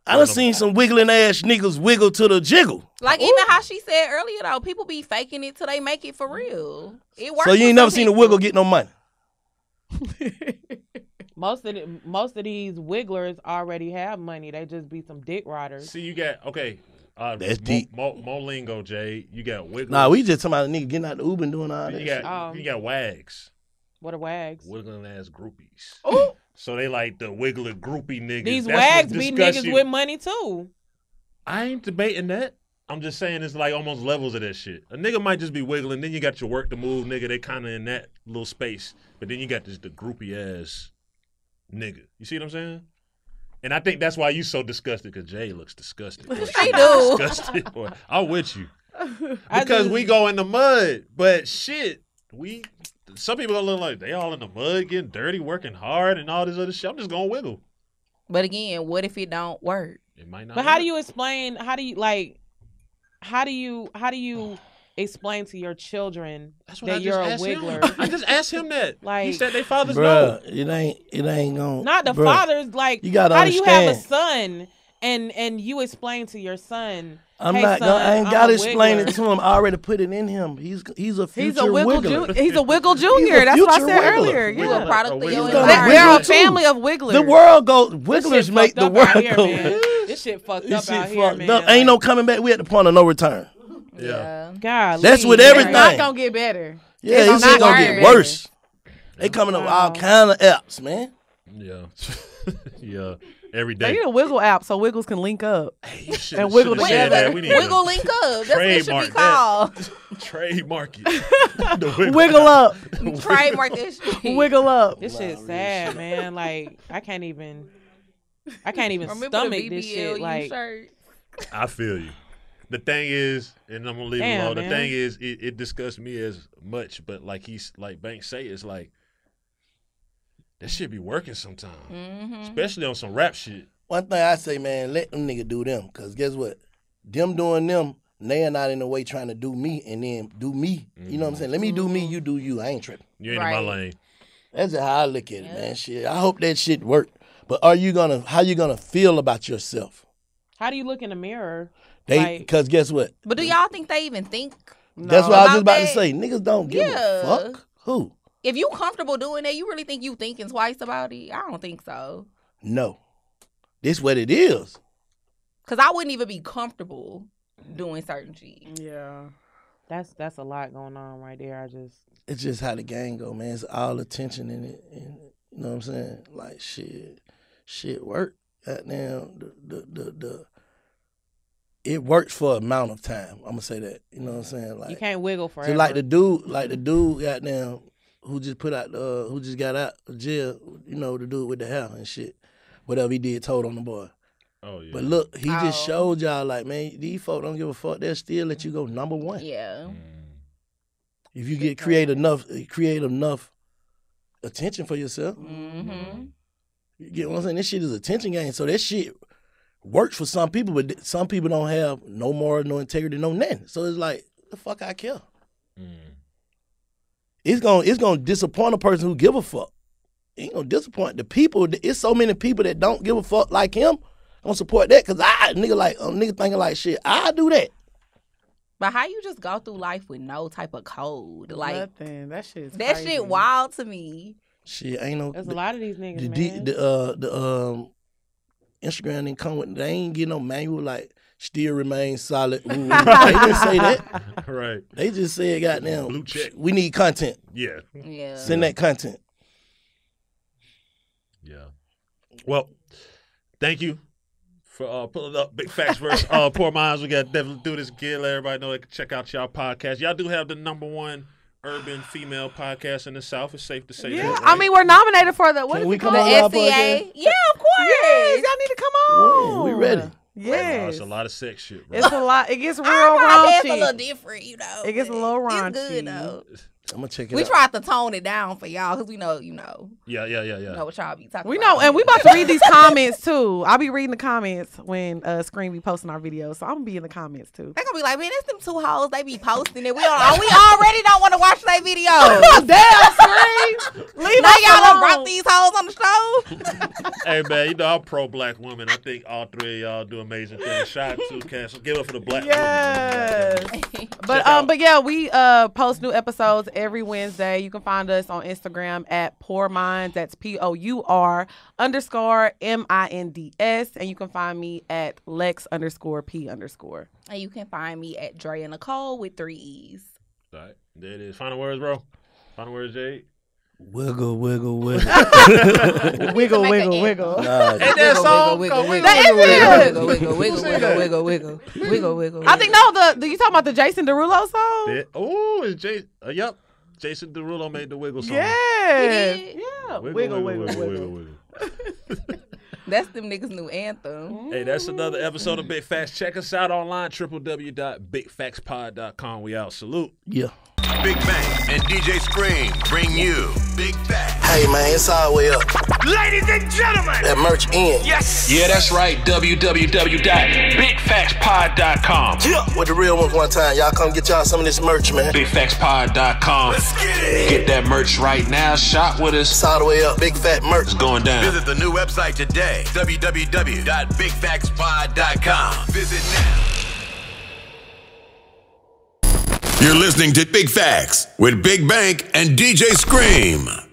S2: I done seen some wiggling ass niggas wiggle to the jiggle.
S7: Like even how she said earlier though, people be faking it till they make it for real. It works.
S2: So you ain't never
S7: some
S2: seen a wiggle get no money.
S3: Most of the, most of these wigglers already have money. They just be some dick riders.
S5: See, you got okay. Uh,
S2: That's
S5: Mo,
S2: deep.
S5: Mo, Mo lingo, Jay. You got wiggle.
S2: Nah, we just talking about a nigga getting out the Uber and doing all that.
S5: You
S2: shit.
S5: got
S3: Um,
S5: you got wags,
S3: What are wags?
S5: wiggling ass groupies.
S3: Ooh.
S5: So they like the wiggler groupie niggas.
S3: These
S5: That's
S3: wags be niggas
S5: you.
S3: with money too.
S5: I ain't debating that. I'm just saying it's like almost levels of that shit. A nigga might just be wiggling, then you got your work to move nigga. They kind of in that little space, but then you got this the groupie ass nigga. You see what I'm saying? And I think that's why you so disgusted because Jay looks disgusted. Boy,
S7: She do.
S5: disgusted. Boy, I'm with you because
S3: just-
S5: we go in the mud. But shit, we some people gonna look like they all in the mud, getting dirty, working hard, and all this other shit. I'm just gonna wiggle.
S7: But again, what if it don't work?
S5: It might not.
S3: But how do you explain? How do you like? How do you how do you explain to your children
S5: That's what
S3: that
S5: I
S3: you're a
S5: asked him.
S3: wiggler?
S5: I just asked him that. like he
S3: Like-
S5: said they fathers know.
S2: It ain't it ain't going
S3: Not the
S2: bruh,
S3: fathers. Like,
S2: You gotta
S3: how do you have a son and and you explain to your son?
S2: I'm
S3: hey,
S2: not
S3: son,
S2: gonna, I ain't gotta explain
S3: wiggler.
S2: it to him. I already put it in him. He's he's a future
S6: He's a wiggle.
S2: wiggler.
S6: Ju- he's a wiggle junior.
S2: a
S6: That's what I said
S2: wiggler.
S6: earlier.
S7: You
S6: Yeah.
S7: a product of
S5: He's
S7: your
S2: gonna
S6: They're, a family of wigglers.
S2: The world goes
S3: This
S2: wigglers make the world
S3: here,
S2: go.
S3: man. This shit fucked
S2: This
S3: up
S2: shit
S3: out here,
S2: fucked
S3: man.
S2: up. Ain't no coming back. We at the point of no return.
S5: Yeah.
S3: God.
S2: That's with everything.
S6: It's
S2: everything.
S6: not gonna get better.
S2: Yeah,
S6: It's
S2: this
S6: not
S2: gonna
S6: gonna
S2: get
S6: get
S2: worse. They coming up with all
S3: Wow.
S2: kind of apps, man.
S5: Yeah. yeah. Every
S6: They need a wiggle app so wiggles can link up.
S5: Hey, should-
S6: and wiggle
S5: shoulda
S6: together.
S5: that. We need
S7: Wiggle link up. That's what it should
S5: trademark
S7: be
S5: that.
S7: called.
S5: Trademark it. Wiggle.
S6: Wiggle up.
S7: Trademark this shit.
S6: Wiggle up.
S3: This shit's sad, man. Like I can't even. I can't even
S7: Remember
S3: stomach
S7: the
S3: this shit. Like
S7: shirt?
S5: I feel you. The thing is, and I'm gonna leave it
S3: Damn,
S5: alone. The
S3: man.
S5: thing is, it, it disgusts me as much, but like he's like Banks say, it's like that shit be working sometimes,
S7: Mm-hmm.
S5: especially on some rap shit.
S2: One thing I say, man, let them nigga do them. Cause guess what? Them doing them, they are not in the way trying to do me and then do me. You know what I'm saying? Let me do me, you do you. I ain't tripping.
S5: You ain't in my lane.
S2: That's just how I look at it, man. Shit. I hope that shit work. But are you gonna how you gonna feel about yourself?
S3: how do you look in the mirror?
S2: They
S3: Like-
S2: cause guess what?
S7: But do y'all think they even think?
S2: That's what I was just
S7: About
S2: about to say. Niggas don't give
S7: Yeah.
S2: a fuck. Who?
S7: If you comfortable doing that, you really think you thinking twice about it? I don't think so.
S2: No. This what it is.
S7: Cause I wouldn't even be comfortable doing certain shit.
S6: Yeah.
S3: That's that's a lot going on right there. I just
S2: It's just how the game go, man. It's all attention in it. And, you know what I'm saying? Like shit. Shit work. Goddamn the the the, the it works for amount of time. I'm gonna say that. You know what I'm saying? Like
S3: you can't wiggle forever.
S2: So like the dude, like the dude, goddamn, who just put out, uh, who just got out of jail. You know, the dude with the hair and shit. Whatever he did, told on the boy.
S5: Oh yeah.
S2: But look, he just
S7: Oh.
S2: showed y'all like, man, these folk don't give a fuck. They'll still let you go number one
S7: Yeah.
S5: Mm.
S2: if you get create enough, create enough attention for yourself.
S7: Mm-hmm.
S2: You get what I'm saying? This shit is attention game. So that shit works for some people, but some people don't have no moral, no integrity, no nothing. So it's like, the fuck I care.
S5: Mm.
S2: It's gonna it's gonna disappoint a person who give a fuck. It ain't gonna disappoint the people. It's so many people that don't give a fuck like him. Gonna support that because I nigga like um, nigga thinking like shit. I do that.
S7: But how you just go through life with no type of code? Like
S6: Nothing. That shit is
S7: that
S6: crazy.
S7: shit wild to me.
S2: Shit ain't no.
S3: There's
S2: the,
S3: a lot of these niggas,
S2: the,
S3: man.
S2: the, the uh the um Instagram didn't come with. They ain't get no manual like still remain solid. Ooh, they didn't say that.
S5: right.
S2: They just said goddamn.
S5: Blue check.
S2: We need content.
S5: Yeah.
S7: Yeah.
S2: Send that content.
S5: Yeah. Well, thank you for uh, pulling up Big Facts versus uh, Pour Minds. We got to definitely do this again. Let everybody know they can check out y'all podcast. Y'all do have the number one urban female podcast in the South. It's safe to say
S6: Yeah,
S5: that.
S6: I mean we're nominated for the what
S2: Can
S6: is
S2: we
S6: it
S2: come
S6: called?
S2: on
S7: The
S2: y'all
S7: SCA. Yeah, of course.
S6: Yes, y'all need to come on.
S2: When? We ready.
S6: Yes,
S5: it's a lot of sex shit, bro.
S6: It's a lot. It gets real
S7: Our podcast a little different, you know.
S6: It gets a
S7: but
S6: little
S7: It's
S6: raunchy.
S7: good though.
S2: I'm gonna check it
S7: We
S2: out.
S7: tried to tone it down for y'all because we know, you know,
S5: yeah, yeah, yeah, yeah.
S7: know what y'all be talking
S6: We
S7: about.
S6: know, and we about to read these comments too. I'll be reading the comments when uh Scream be posting our videos, so I'm gonna be in the comments too.
S7: They gonna be like, man, it's them two hoes. They be posting it. We don't, we already don't want to watch their videos.
S6: Damn, Scream! Leave
S7: now y'all done
S6: alone.
S7: brought these hoes on the show.
S5: hey man, you know I'm pro black women. I think all three of y'all do amazing things. Shout out to Cass. Give up for the black
S6: Yes.
S5: women.
S6: But
S5: Check
S6: um,
S5: out-
S6: but yeah, we uh post new episodes every Wednesday. You can find us on Instagram at Pour Minds. That's P O U R underscore M I N D S, and you can find me at Lex underscore P underscore.
S7: and you can find me at Dre and Nicole with three E's.
S5: All right, there it is. Final words, bro. Final words, Jade.
S2: Wiggle, wiggle, wiggle.
S6: Wiggle,
S7: make an
S6: wiggle,
S7: end.
S6: wiggle.
S2: nah,
S5: Ain't that song?
S7: wiggle,
S5: Go
S7: wiggle,
S6: That is it.
S7: wiggle, wiggle, wiggle, wiggle, wiggle, wiggle, wiggle, wiggle.
S6: I think no, the, the you talking about the Jason Derulo song?
S5: Oh, it's Jay. Uh, yep. Jason Derulo made the wiggle song.
S6: Yes.
S7: He did?
S6: Yeah.
S5: Wiggle,
S6: Wiggle, wiggle, wiggle.
S5: wiggle.
S7: That's them niggas' new anthem.
S5: Hey, that's another episode of Big Facts. Check us out online, www.bigfactspod.com. We out. Salute.
S2: Yeah.
S1: Big Bank and DJ Scream bring you Big Facts.
S2: Hey man, it's all the way up.
S4: Ladies and gentlemen.
S2: That merch in.
S4: Yes. Yeah, that's right. www.bigfactspod.com.
S2: Yeah. With the real ones one time. Y'all come get y'all some of this merch, man.
S4: Bigfactspod.com.
S1: Let's get it.
S4: Get that merch right now. Shop with us.
S2: It's all the way up. Big fat merch.
S4: It's going down.
S1: Visit the new website today. www.bigfactspod.com. Visit now. You're listening to Big Facts with Big Bank and DJ Scream.